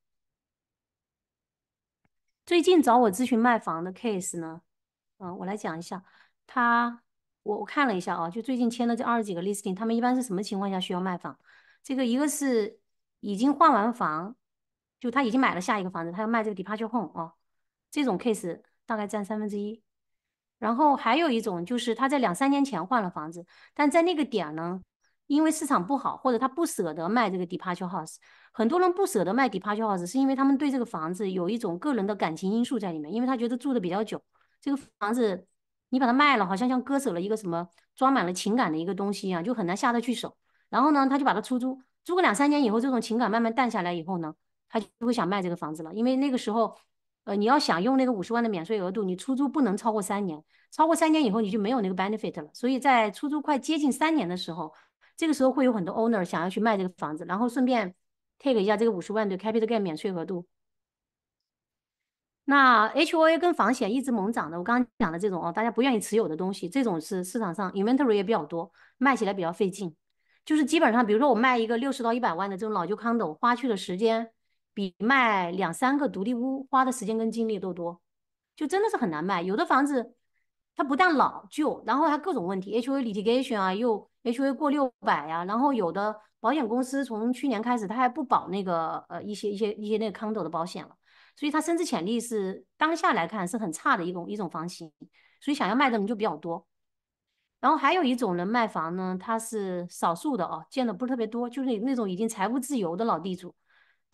S2: 最近找我咨询卖房的 case 呢，嗯，我来讲一下，他我我看了一下啊，就最近签的这二十几个 listing，他们一般是什么情况下需要卖房？这个一个是已经换完房，就他已经买了下一个房子，他要卖这个 departure home 啊，这种 case 大概占三分之一。然后还有一种就是他在两三年前换了房子，但在那个点呢，因为市场不好，或者他不舍得卖这个 departure house。很多人不舍得卖 departure house，是因为他们对这个房子有一种个人的感情因素在里面，因为他觉得住的比较久，这个房子你把它卖了，好像像割舍了一个什么装满了情感的一个东西一样，就很难下得去手。然后呢，他就把它出租，租个两三年以后，这种情感慢慢淡下来以后呢，他就会想卖这个房子了，因为那个时候。呃，你要想用那个五十万的免税额度，你出租不能超过三年，超过三年以后你就没有那个 benefit 了。所以在出租快接近三年的时候，这个时候会有很多 owner 想要去卖这个房子，然后顺便 take 一下这个五十万的 capital gain 免税额度。那 HOA 跟房险一直猛涨的，我刚刚讲的这种哦，大家不愿意持有的东西，这种是市场上 inventory 也比较多，卖起来比较费劲。就是基本上，比如说我卖一个六十到一百万的这种老旧 condo，花去的时间。比卖两三个独立屋花的时间跟精力都多，就真的是很难卖。有的房子它不但老旧，然后还各种问题，HOA litigation 啊，又 HOA 过六百呀，然后有的保险公司从去年开始它还不保那个呃一些一些一些那个 condo 的保险了，所以它升值潜力是当下来看是很差的一种一种房型，所以想要卖的人就比较多。然后还有一种人卖房呢，他是少数的哦，见的不是特别多，就是那那种已经财务自由的老地主。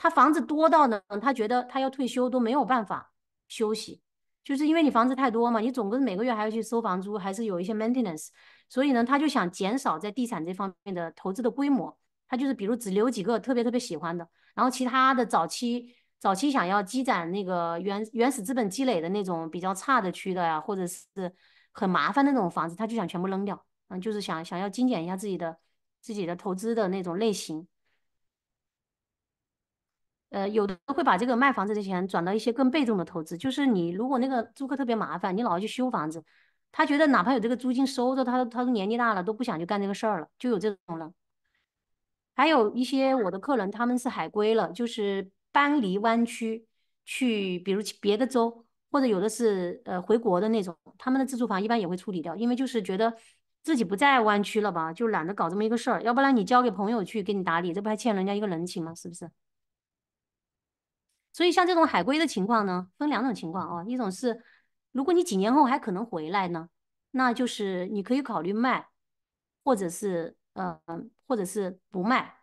S2: 他房子多到呢，他觉得他要退休都没有办法休息，就是因为你房子太多嘛，你总共每个月还要去收房租，还是有一些 maintenance，所以呢，他就想减少在地产这方面的投资的规模，他就是比如只留几个特别特别喜欢的，然后其他的早期早期想要积攒那个原原始资本积累的那种比较差的区的呀，或者是很麻烦那种房子，他就想全部扔掉，嗯，就是想想要精简一下自己的自己的投资的那种类型。呃，有的会把这个卖房子的钱转到一些更被动的投资，就是你如果那个租客特别麻烦，你老要去修房子，他觉得哪怕有这个租金收着，他他都年纪大了都不想去干这个事儿了，就有这种人。还有一些我的客人他们是海归了，就是搬离湾区去，比如别的州，或者有的是呃回国的那种，他们的自住房一般也会处理掉，因为就是觉得自己不在湾区了吧，就懒得搞这么一个事儿，要不然你交给朋友去给你打理，这不还欠人家一个人情吗？是不是？所以像这种海归的情况呢，分两种情况啊，一种是如果你几年后还可能回来呢，那就是你可以考虑卖，或者是呃，或者是不卖。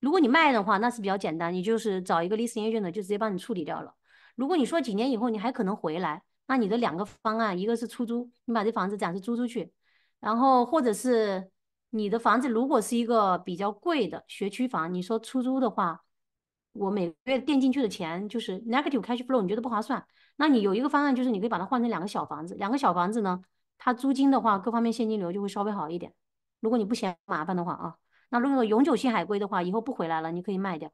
S2: 如果你卖的话，那是比较简单，你就是找一个 listing agent 就直接帮你处理掉了。如果你说几年以后你还可能回来，那你的两个方案，一个是出租，你把这房子暂时租出去，然后或者是你的房子如果是一个比较贵的学区房，你说出租的话。我每个月垫进去的钱就是 negative cash flow，你觉得不划算？那你有一个方案，就是你可以把它换成两个小房子。两个小房子呢，它租金的话，各方面现金流就会稍微好一点。如果你不嫌麻烦的话啊，那如果永久性海归的话，以后不回来了，你可以卖掉。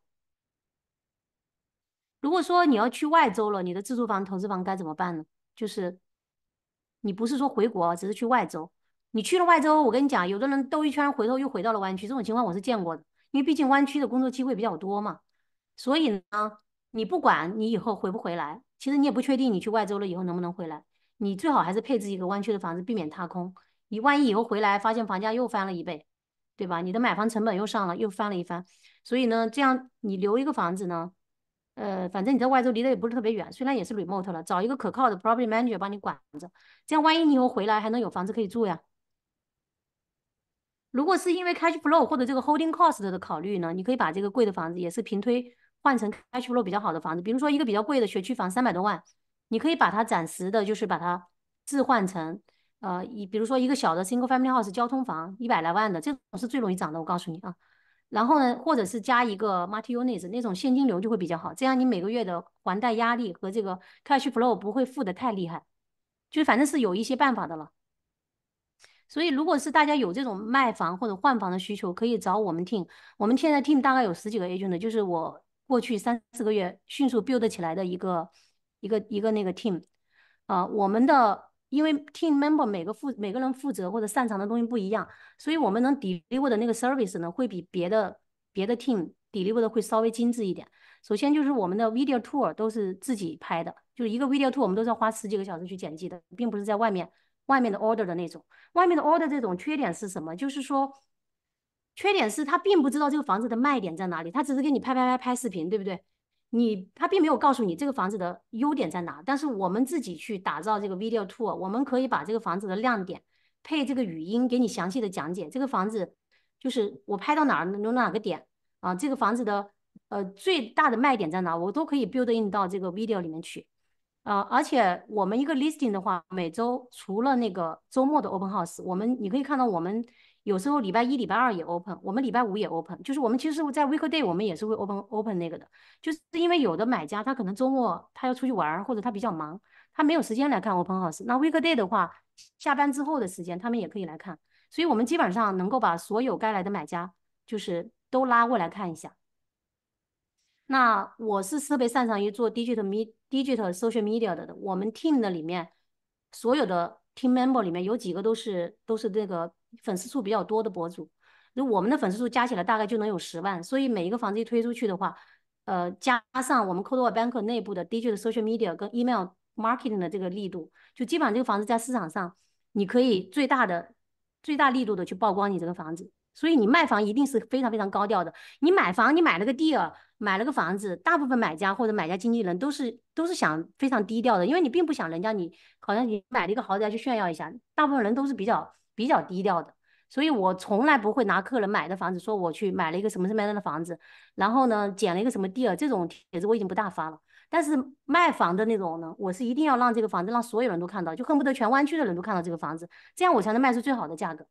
S2: 如果说你要去外州了，你的自住房、投资房该怎么办呢？就是你不是说回国，只是去外州。你去了外州，我跟你讲，有的人兜一圈，回头又回到了湾区，这种情况我是见过的。因为毕竟湾区的工作机会比较多嘛。所以呢，你不管你以后回不回来，其实你也不确定你去外州了以后能不能回来。你最好还是配置一个湾区的房子，避免踏空。你万一以后回来发现房价又翻了一倍，对吧？你的买房成本又上了，又翻了一番。所以呢，这样你留一个房子呢，呃，反正你在外州离得也不是特别远，虽然也是 remote 了，找一个可靠的 property manager 帮你管着，这样万一你以后回来还能有房子可以住呀。如果是因为 cash flow 或者这个 holding cost 的考虑呢，你可以把这个贵的房子也是平推。换成 cash flow 比较好的房子，比如说一个比较贵的学区房，三百多万，你可以把它暂时的，就是把它置换成，呃，一比如说一个小的 single family house 交通房，一百来万的，这种是最容易涨的，我告诉你啊。然后呢，或者是加一个 multi units，那种现金流就会比较好，这样你每个月的还贷压力和这个 cash flow 不会负的太厉害，就反正是有一些办法的了。所以，如果是大家有这种卖房或者换房的需求，可以找我们 team。我们现在 team 大概有十几个 agent，就是我。过去三四个月迅速 build 起来的一个一个一个那个 team，啊，我们的因为 team member 每个负每个人负责或者擅长的东西不一样，所以我们能 deliver 的那个 service 呢，会比别的别的 team deliver 的会稍微精致一点。首先就是我们的 video tour 都是自己拍的，就是一个 video tour 我们都是要花十几个小时去剪辑的，并不是在外面外面的 order 的那种。外面的 order 这种缺点是什么？就是说。缺点是他并不知道这个房子的卖点在哪里，他只是给你拍拍拍拍视频，对不对？你他并没有告诉你这个房子的优点在哪。但是我们自己去打造这个 video tour，我们可以把这个房子的亮点配这个语音给你详细的讲解。这个房子就是我拍到哪儿有哪个点啊？这个房子的呃最大的卖点在哪？我都可以 build in 到这个 video 里面去啊。而且我们一个 listing 的话，每周除了那个周末的 open house，我们你可以看到我们。有时候礼拜一、礼拜二也 open，我们礼拜五也 open，就是我们其实在 weekday 我们也是会 open open 那个的，就是因为有的买家他可能周末他要出去玩或者他比较忙，他没有时间来看 open house。那 weekday 的话，下班之后的时间他们也可以来看，所以我们基本上能够把所有该来的买家就是都拉过来看一下。那我是特别擅长于做 digital me digital social media 的，我们 team 的里面所有的 team member 里面有几个都是都是这个。粉丝数比较多的博主，那我们的粉丝数加起来大概就能有十万，所以每一个房子一推出去的话，呃，加上我们 c o d e Banker 内部的 digital social media 跟 email marketing 的这个力度，就基本上这个房子在市场上，你可以最大的、最大力度的去曝光你这个房子。所以你卖房一定是非常非常高调的。你买房，你买了个地儿，买了个房子，大部分买家或者买家经纪人都是都是想非常低调的，因为你并不想人家你好像你买了一个豪宅去炫耀一下，大部分人都是比较。比较低调的，所以我从来不会拿客人买的房子说我去买了一个什么什么样的房子，然后呢捡了一个什么地儿，这种帖子我已经不大发了。但是卖房的那种呢，我是一定要让这个房子让所有人都看到，就恨不得全湾区的人都看到这个房子，这样我才能卖出最好的价格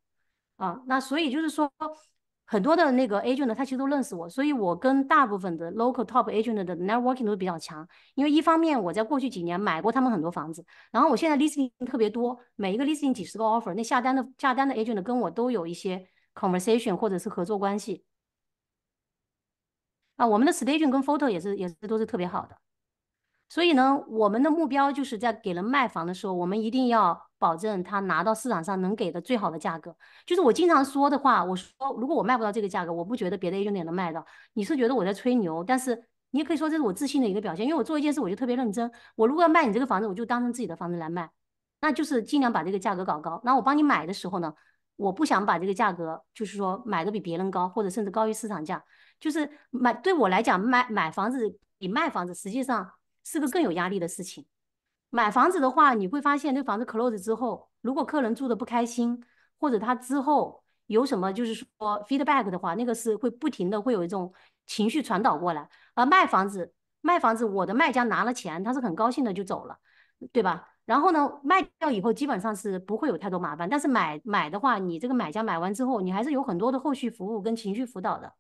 S2: 啊。那所以就是说，很多的那个 agent 他其实都认识我，所以我跟大部分的 local top agent 的 networking 都比较强。因为一方面我在过去几年买过他们很多房子，然后我现在 listing 特别多，每一个 listing 几十个 offer，那下单的下单的 agent 跟我都有一些 conversation 或者是合作关系。啊，我们的 staging 跟 photo 也是也是都是特别好的。所以呢，我们的目标就是在给人卖房的时候，我们一定要保证他拿到市场上能给的最好的价格。就是我经常说的话，我说如果我卖不到这个价格，我不觉得别的 agent 能卖到。你是觉得我在吹牛，但是你也可以说这是我自信的一个表现，因为我做一件事我就特别认真。我如果要卖你这个房子，我就当成自己的房子来卖，那就是尽量把这个价格搞高。那我帮你买的时候呢，我不想把这个价格就是说买的比别人高，或者甚至高于市场价。就是买对我来讲，买买房子比卖房子实际上。是个更有压力的事情。买房子的话，你会发现这房子 close 之后，如果客人住的不开心，或者他之后有什么就是说 feedback 的话，那个是会不停的会有一种情绪传导过来。而卖房子，卖房子，我的卖家拿了钱，他是很高兴的就走了，对吧？然后呢，卖掉以后基本上是不会有太多麻烦。但是买买的话，你这个买家买完之后，你还是有很多的后续服务跟情绪辅导的。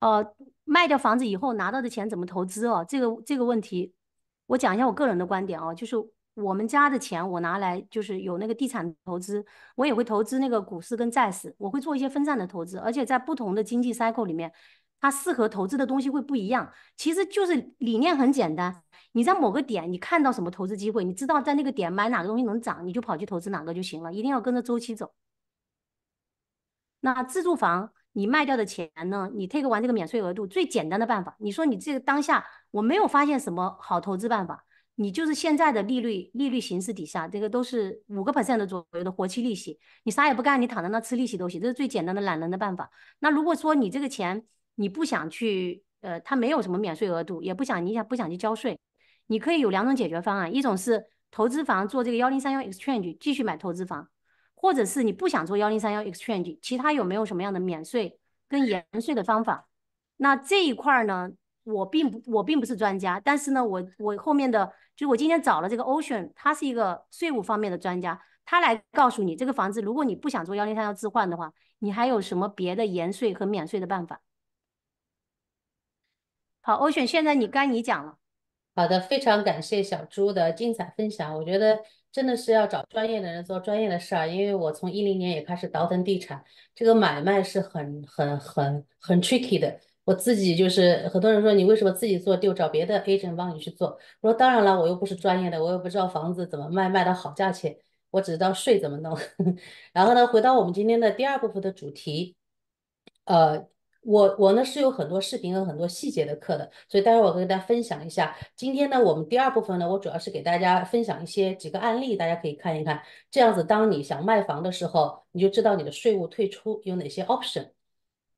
S2: 呃，卖掉房子以后拿到的钱怎么投资哦？这个这个问题，我讲一下我个人的观点哦，就是我们家的钱我拿来就是有那个地产投资，我也会投资那个股市跟债市，我会做一些分散的投资，而且在不同的经济 cycle 里面，它适合投资的东西会不一样。其实就是理念很简单，你在某个点你看到什么投资机会，你知道在那个点买哪个东西能涨，你就跑去投资哪个就行了，一定要跟着周期走。那自住房。你卖掉的钱呢？你 take 完这个免税额度，最简单的办法，你说你这个当下我没有发现什么好投资办法，你就是现在的利率利率形势底下，这个都是五个 percent 的左右的活期利息，你啥也不干，你躺在那吃利息都行，这是最简单的懒人的办法。那如果说你这个钱你不想去，呃，它没有什么免税额度，也不想你想不想去交税，你可以有两种解决方案，一种是投资房做这个幺零三幺 exchange 继续买投资房。或者是你不想做幺零三幺 exchange，其他有没有什么样的免税跟延税的方法？那这一块呢，我并不我并不是专家，但是呢，我我后面的就我今天找了这个 Ocean，他是一个税务方面的专家，他来告诉你这个房子，如果你不想做幺零三幺置换的话，你还有什么别的延税和免税的办法？好，Ocean，现在你该你讲了。
S1: 好的，非常感谢小朱的精彩分享，我觉得。真的是要找专业的人做专业的事儿，因为我从一零年也开始倒腾地产，这个买卖是很很很很 tricky 的。我自己就是很多人说你为什么自己做，就找别的 agent 帮你去做。我说当然了，我又不是专业的，我又不知道房子怎么卖卖到好价钱，我只知道税怎么弄。然后呢，回到我们今天的第二部分的主题，呃。我我呢是有很多视频和很多细节的课的，所以待会儿我跟大家分享一下。今天呢，我们第二部分呢，我主要是给大家分享一些几个案例，大家可以看一看。这样子，当你想卖房的时候，你就知道你的税务退出有哪些 option。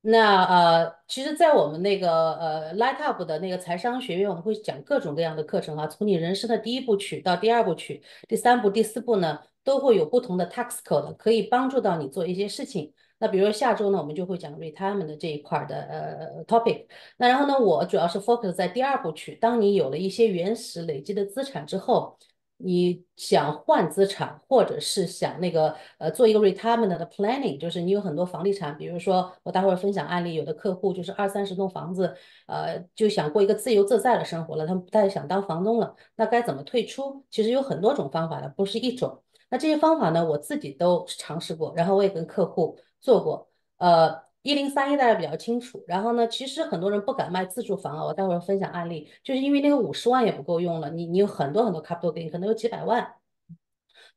S1: 那呃，其实，在我们那个呃 Light Up 的那个财商学院，我们会讲各种各样的课程啊，从你人生的第一步曲到第二步曲、第三步、第四步呢，都会有不同的 tax code，可以帮助到你做一些事情。那比如说下周呢，我们就会讲 retirement 的这一块的呃 topic。那然后呢，我主要是 focus 在第二部曲。当你有了一些原始累积的资产之后，你想换资产，或者是想那个呃做一个 retirement 的 planning，就是你有很多房地产，比如说我待会儿分享案例，有的客户就是二三十栋房子，呃就想过一个自由自在的生活了，他们不太想当房东了，那该怎么退出？其实有很多种方法的，不是一种。那这些方法呢，我自己都尝试过，然后我也跟客户。做过，呃，一零三一大家比较清楚。然后呢，其实很多人不敢卖自住房啊。我待会儿分享案例，就是因为那个五十万也不够用了。你你有很多很多 capital gain，可能有几百万，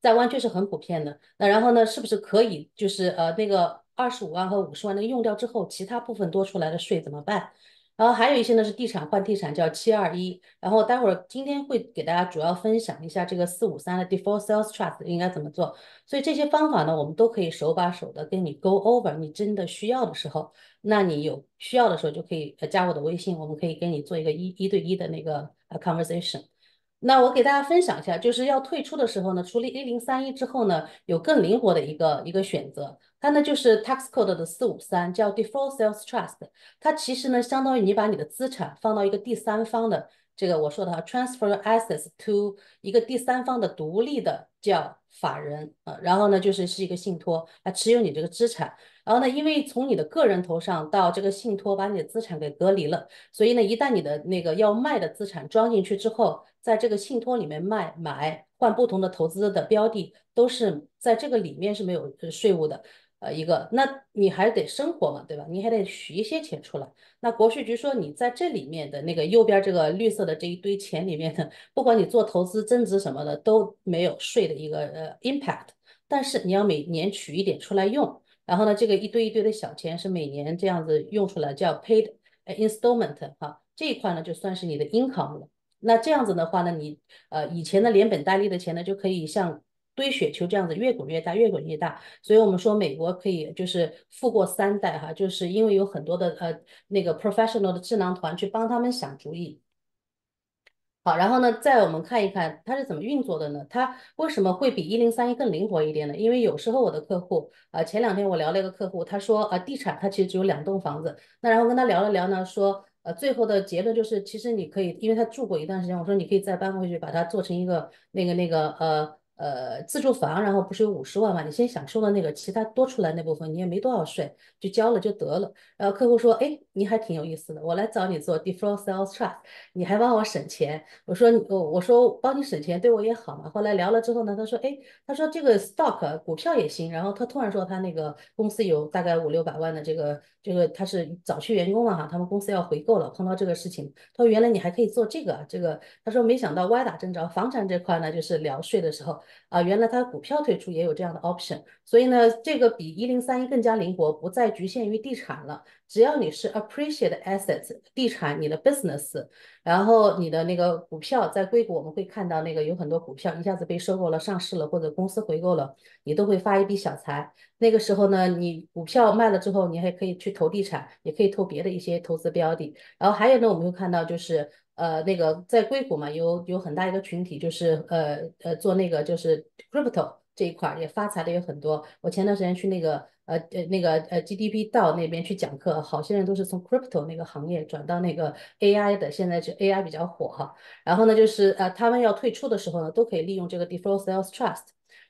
S1: 在湾区是很普遍的。那然后呢，是不是可以就是呃那个二十五万和五十万那个用掉之后，其他部分多出来的税怎么办？然后还有一些呢是地产换地产，叫七二一。然后待会儿今天会给大家主要分享一下这个四五三的 default sales trust 应该怎么做。所以这些方法呢，我们都可以手把手的跟你 go over。你真的需要的时候，那你有需要的时候就可以呃加我的微信，我们可以跟你做一个一一对一的那个呃 conversation。那我给大家分享一下，就是要退出的时候呢，除了一零三一之后呢，有更灵活的一个一个选择。它呢就是 tax code 的四五三，叫 default sales trust。它其实呢相当于你把你的资产放到一个第三方的这个我说的哈，transfer assets to 一个第三方的独立的叫法人啊，然后呢就是是一个信托来持有你这个资产，然后呢，因为从你的个人头上到这个信托把你的资产给隔离了，所以呢，一旦你的那个要卖的资产装进去之后，在这个信托里面卖买换不同的投资的标的，都是在这个里面是没有税务的。呃，一个，那你还得生活嘛，对吧？你还得取一些钱出来。那国税局说，你在这里面的那个右边这个绿色的这一堆钱里面的，不管你做投资、增值什么的，都没有税的一个呃 impact。但是你要每年取一点出来用，然后呢，这个一堆一堆的小钱是每年这样子用出来，叫 paid installment 哈，这一块呢就算是你的 income 了。那这样子的话呢，你呃以前的连本带利的钱呢，就可以像。堆雪球这样子越滚越大，越滚越大，所以我们说美国可以就是富过三代哈，就是因为有很多的呃那个 professional 的智囊团去帮他们想主意。好，然后呢，再我们看一看它是怎么运作的呢？它为什么会比一零三一更灵活一点呢？因为有时候我的客户啊，前两天我聊了一个客户，他说啊，地产他其实只有两栋房子，那然后跟他聊了聊呢，说呃最后的结论就是，其实你可以，因为他住过一段时间，我说你可以再搬回去，把它做成一个那个那个呃。呃，自住房，然后不是有五十万嘛？你先享受了那个，其他多出来那部分你也没多少税，就交了就得了。然后客户说，哎，你还挺有意思的，我来找你做 default sales trust，你还帮我省钱。我说，我我说帮你省钱对我也好嘛。后来聊了之后呢，他说，哎，他说这个 stock 股票也行。然后他突然说他那个公司有大概五六百万的这个这个他是早期员工了哈，他们公司要回购了，碰到这个事情，他说原来你还可以做这个这个。他说没想到歪打正着，房产这块呢就是聊税的时候。啊，原来它股票退出也有这样的 option，所以呢，这个比一零三一更加灵活，不再局限于地产了。只要你是 appreciate assets，地产你的 business，然后你的那个股票在硅谷，我们会看到那个有很多股票一下子被收购了、上市了，或者公司回购了，你都会发一笔小财。那个时候呢，你股票卖了之后，你还可以去投地产，也可以投别的一些投资标的。然后还有呢，我们会看到就是。呃，那个在硅谷嘛，有有很大一个群体，就是呃呃做那个就是 crypto 这一块也发财的有很多。我前段时间去那个呃呃那个呃 GDP 道那边去讲课，好些人都是从 crypto 那个行业转到那个 AI 的，现在就 AI 比较火哈。然后呢，就是呃他们要退出的时候呢，都可以利用这个 default sales trust。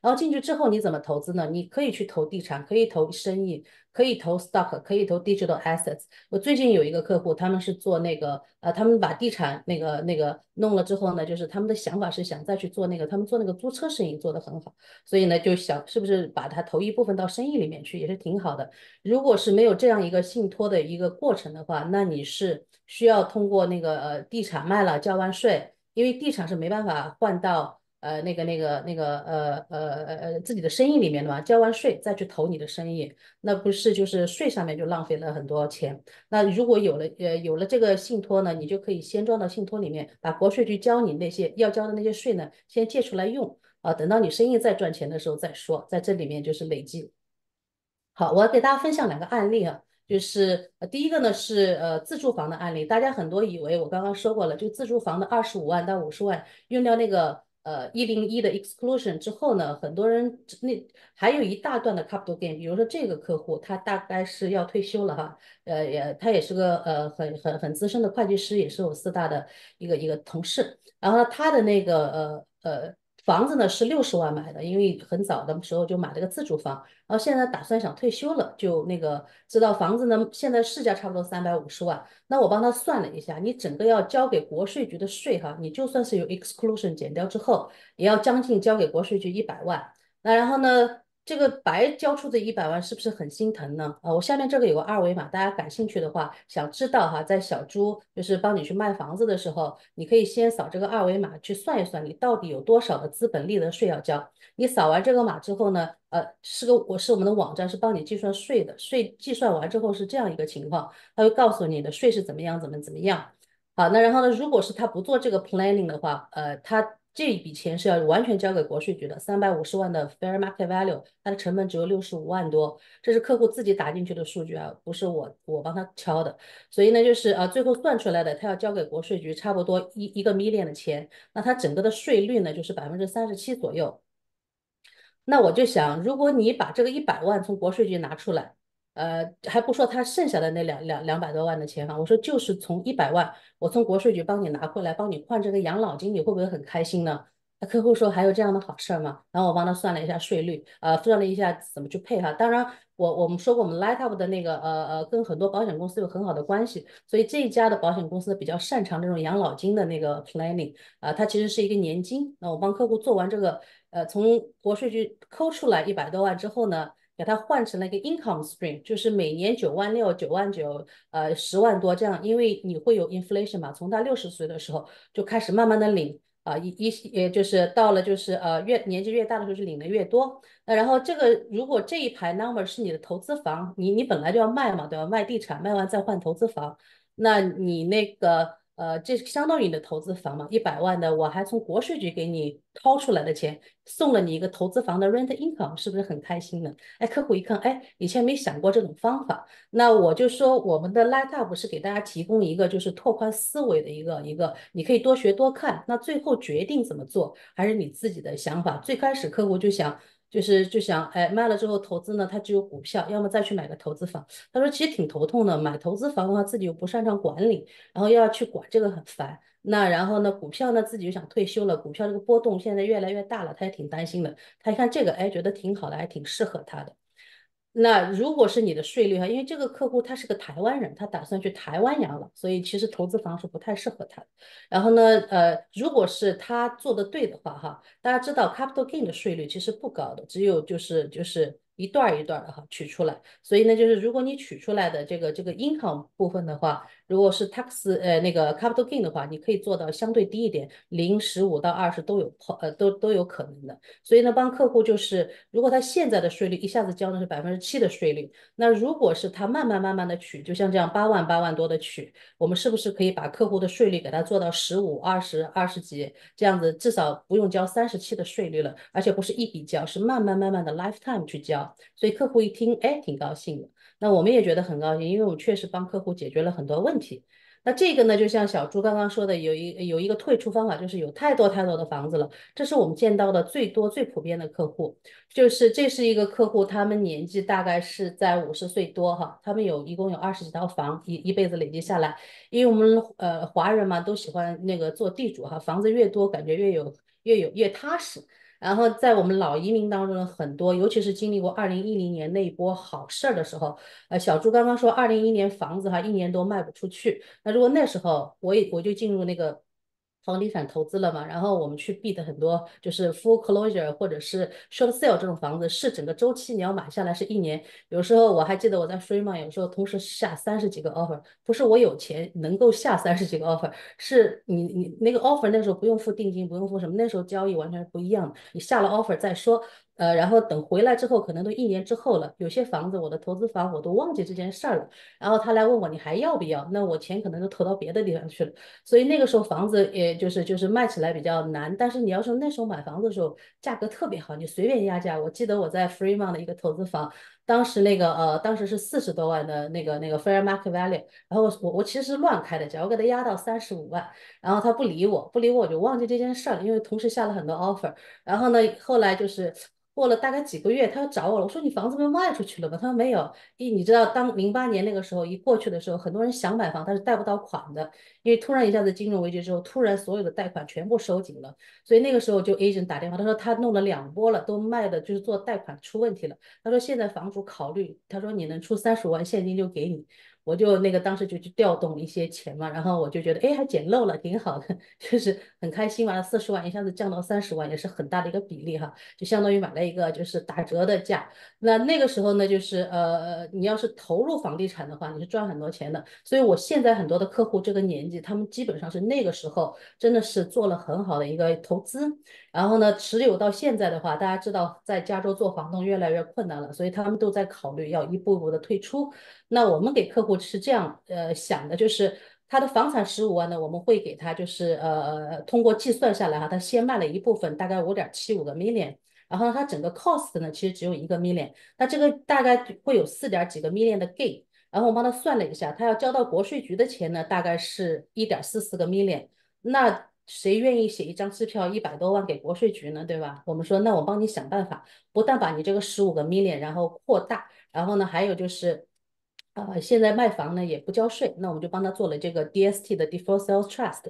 S1: 然后进去之后你怎么投资呢？你可以去投地产，可以投生意，可以投 stock，可以投 digital assets。我最近有一个客户，他们是做那个，呃，他们把地产那个那个弄了之后呢，就是他们的想法是想再去做那个，他们做那个租车生意做得很好，所以呢就想是不是把它投一部分到生意里面去，也是挺好的。如果是没有这样一个信托的一个过程的话，那你是需要通过那个呃地产卖了交完税，因为地产是没办法换到。呃，那个、那个、那个，呃、呃、呃、呃，自己的生意里面的嘛，交完税再去投你的生意，那不是就是税上面就浪费了很多钱。那如果有了呃有了这个信托呢，你就可以先装到信托里面，把国税局交你那些要交的那些税呢，先借出来用啊，等到你生意再赚钱的时候再说，在这里面就是累计。好，我要给大家分享两个案例啊，就是第一个呢是呃自住房的案例，大家很多以为我刚刚说过了，就自住房的二十五万到五十万用掉那个。呃，一零一的 exclusion 之后呢，很多人那还有一大段的 capital gain，比如说这个客户他大概是要退休了哈，呃也他也是个呃很很很资深的会计师，也是我四大的一个一个同事，然后他的那个呃呃。房子呢是六十万买的，因为很早的时候就买了个自住房，然后现在打算想退休了，就那个知道房子呢现在市价差不多三百五十万，那我帮他算了一下，你整个要交给国税局的税哈，你就算是有 exclusion 减掉之后，也要将近交给国税局一百万，那然后呢？这个白交出的一百万是不是很心疼呢？啊，我下面这个有个二维码，大家感兴趣的话，想知道哈，在小朱就是帮你去卖房子的时候，你可以先扫这个二维码去算一算，你到底有多少的资本利得税要交。你扫完这个码之后呢，呃，是个我是我们的网站是帮你计算税的，税计算完之后是这样一个情况，他会告诉你的税是怎么样，怎么怎么样。好，那然后呢，如果是他不做这个 planning 的话，呃，他。这一笔钱是要完全交给国税局的，三百五十万的 fair market value，它的成本只有六十五万多，这是客户自己打进去的数据啊，不是我我帮他敲的，所以呢，就是啊，最后算出来的，他要交给国税局差不多一一个 million 的钱，那他整个的税率呢，就是百分之三十七左右。那我就想，如果你把这个一百万从国税局拿出来，呃，还不说他剩下的那两两两百多万的钱哈，我说就是从一百万，我从国税局帮你拿回来，帮你换这个养老金，你会不会很开心呢？那客户说还有这样的好事儿吗？然后我帮他算了一下税率，呃，算了一下怎么去配哈。当然，我我们说过，我们 Lightup 的那个呃呃，跟很多保险公司有很好的关系，所以这一家的保险公司比较擅长这种养老金的那个 planning 啊，它其实是一个年金。那我帮客户做完这个，呃，从国税局抠出来一百多万之后呢？给它换成了一个 income stream，就是每年九万六、九万九，呃，十万多这样，因为你会有 inflation 嘛，从他六十岁的时候就开始慢慢的领，啊，一一也就是到了就是呃越年纪越大的时候就领的越多，那然后这个如果这一排 number 是你的投资房，你你本来就要卖嘛，对吧？卖地产，卖完再换投资房，那你那个。呃，这相当于你的投资房嘛，一百万的，我还从国税局给你掏出来的钱，送了你一个投资房的 rent income，是不是很开心呢？哎，客户一看，哎，以前没想过这种方法，那我就说我们的 light up 是给大家提供一个就是拓宽思维的一个一个，你可以多学多看，那最后决定怎么做还是你自己的想法。最开始客户就想。就是就想，哎，卖了之后投资呢，他只有股票，要么再去买个投资房。他说其实挺头痛的，买投资房的话自己又不擅长管理，然后又要去管这个很烦。那然后呢，股票呢自己又想退休了，股票这个波动现在越来越大了，他也挺担心的。他一看这个，哎，觉得挺好的，还挺适合他的。那如果是你的税率哈，因为这个客户他是个台湾人，他打算去台湾养老，所以其实投资房是不太适合他的。然后呢，呃，如果是他做的对的话哈，大家知道 capital gain 的税率其实不高的，只有就是就是。一段一段的哈取出来，所以呢，就是如果你取出来的这个这个 income 部分的话，如果是 tax 呃那个 capital gain 的话，你可以做到相对低一点，零十五到二十都有呃都都有可能的。所以呢，帮客户就是，如果他现在的税率一下子交的是百分之七的税率，那如果是他慢慢慢慢的取，就像这样八万八万多的取，我们是不是可以把客户的税率给他做到十五、二十、二十几这样子，至少不用交三十七的税率了，而且不是一笔交，是慢慢慢慢的 lifetime 去交。所以客户一听，哎，挺高兴的。那我们也觉得很高兴，因为我们确实帮客户解决了很多问题。那这个呢，就像小朱刚刚说的，有一有一个退出方法，就是有太多太多的房子了。这是我们见到的最多最普遍的客户，就是这是一个客户，他们年纪大概是在五十岁多哈，他们有一共有二十几套房，一一辈子累积下来，因为我们呃华人嘛都喜欢那个做地主哈，房子越多感觉越有越有越踏实。然后在我们老移民当中的很多，尤其是经历过二零一零年那一波好事儿的时候，呃，小朱刚刚说二零一零年房子哈一年多卖不出去，那如果那时候我也我就进入那个。房地产投资了嘛，然后我们去 bid 很多，就是 full closure 或者是 short sale 这种房子，是整个周期你要买下来是一年。有时候我还记得我在 Freeman，有时候同时下三十几个 offer，不是我有钱能够下三十几个 offer，是你你那个 offer 那时候不用付定金，不用付什么，那时候交易完全是不一样的。你下了 offer 再说。呃，然后等回来之后，可能都一年之后了。有些房子，我的投资房我都忘记这件事儿了。然后他来问我，你还要不要？那我钱可能都投到别的地方去了。所以那个时候房子也就是就是卖起来比较难。但是你要说那时候买房子的时候，价格特别好，你随便压价。我记得我在 Freeman 的一个投资房，当时那个呃，当时是四十多万的那个那个 fair market value。然后我我其实是乱开的价，我给他压到三十五万，然后他不理我，不理我我就忘记这件事儿了，因为同时下了很多 offer。然后呢，后来就是。过了大概几个月，他又找我了。我说：“你房子被卖出去了吗？”他说：“没有。”一你知道，当零八年那个时候一过去的时候，很多人想买房，但是贷不到款的，因为突然一下子金融危机之后，突然所有的贷款全部收紧了。所以那个时候就 agent 打电话，他说他弄了两波了，都卖的就是做贷款出问题了。他说现在房主考虑，他说你能出三十万现金就给你。我就那个当时就去调动一些钱嘛，然后我就觉得哎还捡漏了，挺好的，就是很开心嘛。四十万一下子降到三十万，也是很大的一个比例哈，就相当于买了一个就是打折的价。那那个时候呢，就是呃你要是投入房地产的话，你是赚很多钱的。所以我现在很多的客户这个年纪，他们基本上是那个时候真的是做了很好的一个投资。然后呢，持有到现在的话，大家知道在加州做房东越来越困难了，所以他们都在考虑要一步步的退出。那我们给客户是这样呃想的，就是他的房产十五万呢，我们会给他就是呃通过计算下来哈，他先卖了一部分，大概五点七五个 million，然后呢他整个 cost 呢其实只有一个 million，那这个大概会有四点几个 million 的 gain，然后我帮他算了一下，他要交到国税局的钱呢，大概是一点四四个 million，那谁愿意写一张支票一百多万给国税局呢？对吧？我们说那我帮你想办法，不但把你这个十五个 million 然后扩大。然后呢，还有就是。呃，现在卖房呢也不交税，那我们就帮他做了这个 DST 的 Default Sales Trust，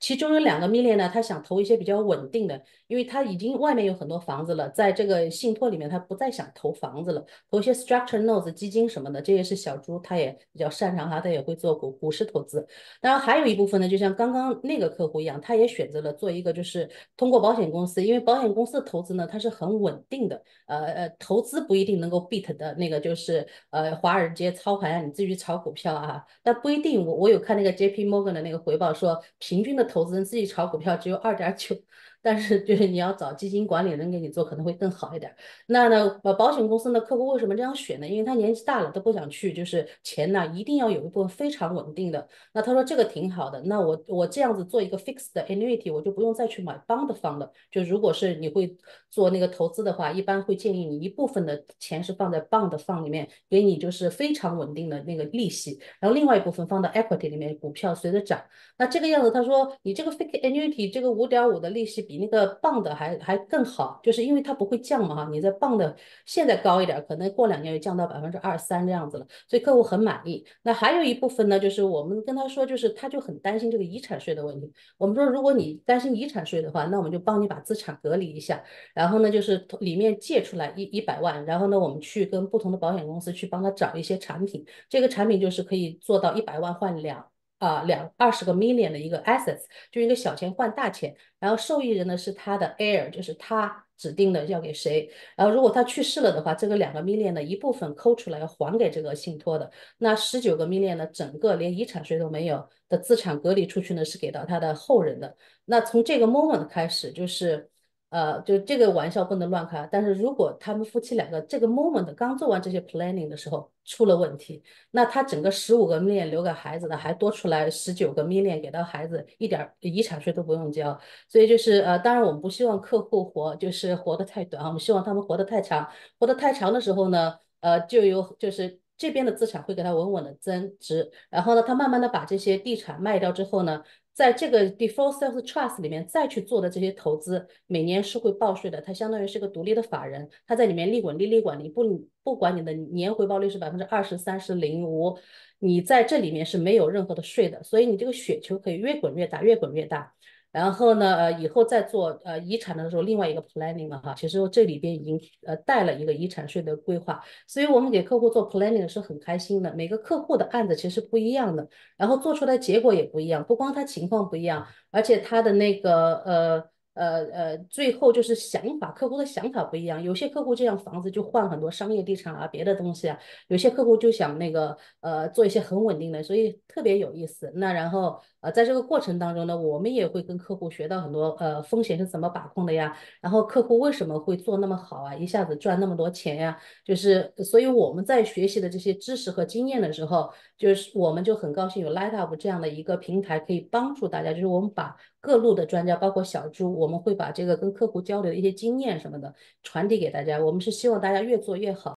S1: 其中有两个 million 呢，他想投一些比较稳定的，因为他已经外面有很多房子了，在这个信托里面他不再想投房子了，投一些 Structure Notes 基金什么的，这也是小朱他也比较擅长哈，他也会做股股市投资。当然还有一部分呢，就像刚刚那个客户一样，他也选择了做一个就是通过保险公司，因为保险公司的投资呢它是很稳定的，呃呃，投资不一定能够 beat 的那个就是呃华尔街操盘。你自己去炒股票啊？但不一定。我我有看那个 J.P. Morgan 的那个回报，说平均的投资人自己炒股票只有二点九。但是就是你要找基金管理人给你做，可能会更好一点。那呢，呃，保险公司的客户为什么这样选呢？因为他年纪大了，都不想去，就是钱呢一定要有一部分非常稳定的。那他说这个挺好的。那我我这样子做一个 fixed annuity，我就不用再去买 bond fund 了。就如果是你会做那个投资的话，一般会建议你一部分的钱是放在 bond fund 里面，给你就是非常稳定的那个利息，然后另外一部分放到 equity 里面，股票随着涨。那这个样子，他说你这个 fixed annuity 这个五点五的利息。比那个棒的还还更好，就是因为它不会降嘛哈，你在棒的现在高一点，可能过两年就降到百分之二三这样子了，所以客户很满意。那还有一部分呢，就是我们跟他说，就是他就很担心这个遗产税的问题。我们说，如果你担心遗产税的话，那我们就帮你把资产隔离一下，然后呢，就是里面借出来一一百万，然后呢，我们去跟不同的保险公司去帮他找一些产品，这个产品就是可以做到一百万换两。啊，两二十个 million 的一个 assets，就一个小钱换大钱，然后受益人呢是他的 heir，就是他指定的要给谁，然后如果他去世了的话，这个两个 million 的一部分抠出来要还给这个信托的，那十九个 million 呢，整个连遗产税都没有的资产隔离出去呢，是给到他的后人的。那从这个 moment 开始就是。呃，就这个玩笑不能乱开。但是如果他们夫妻两个这个 moment 刚做完这些 planning 的时候出了问题，那他整个十五个 million 留给孩子的还多出来十九个 million 给到孩子，一点遗产税都不用交。所以就是呃，当然我们不希望客户活就是活得太短，我们希望他们活得太长。活得太长的时候呢，呃，就有就是这边的资产会给他稳稳的增值，然后呢，他慢慢的把这些地产卖掉之后呢。在这个 default sales trust 里面再去做的这些投资，每年是会报税的。它相当于是个独立的法人，它在里面利滚利、利滚利，不不管你的年回报率是百分之二十三、十、零、五，你在这里面是没有任何的税的。所以你这个雪球可以越滚越大，越滚越大。然后呢，呃，以后再做呃遗产的时候，另外一个 planning 嘛哈，其实这里边已经呃带了一个遗产税的规划，所以我们给客户做 planning 是很开心的。每个客户的案子其实不一样的，然后做出来结果也不一样，不光他情况不一样，而且他的那个呃。呃呃，最后就是想法，客户的想法不一样。有些客户这样房子就换很多商业地产啊，别的东西啊；有些客户就想那个呃做一些很稳定的，所以特别有意思。那然后呃，在这个过程当中呢，我们也会跟客户学到很多呃风险是怎么把控的呀，然后客户为什么会做那么好啊，一下子赚那么多钱呀？就是所以我们在学习的这些知识和经验的时候，就是我们就很高兴有 Light Up 这样的一个平台可以帮助大家，就是我们把。各路的专家，包括小朱，我们会把这个跟客户交流的一些经验什么的传递给大家。我们是希望大家越做越好。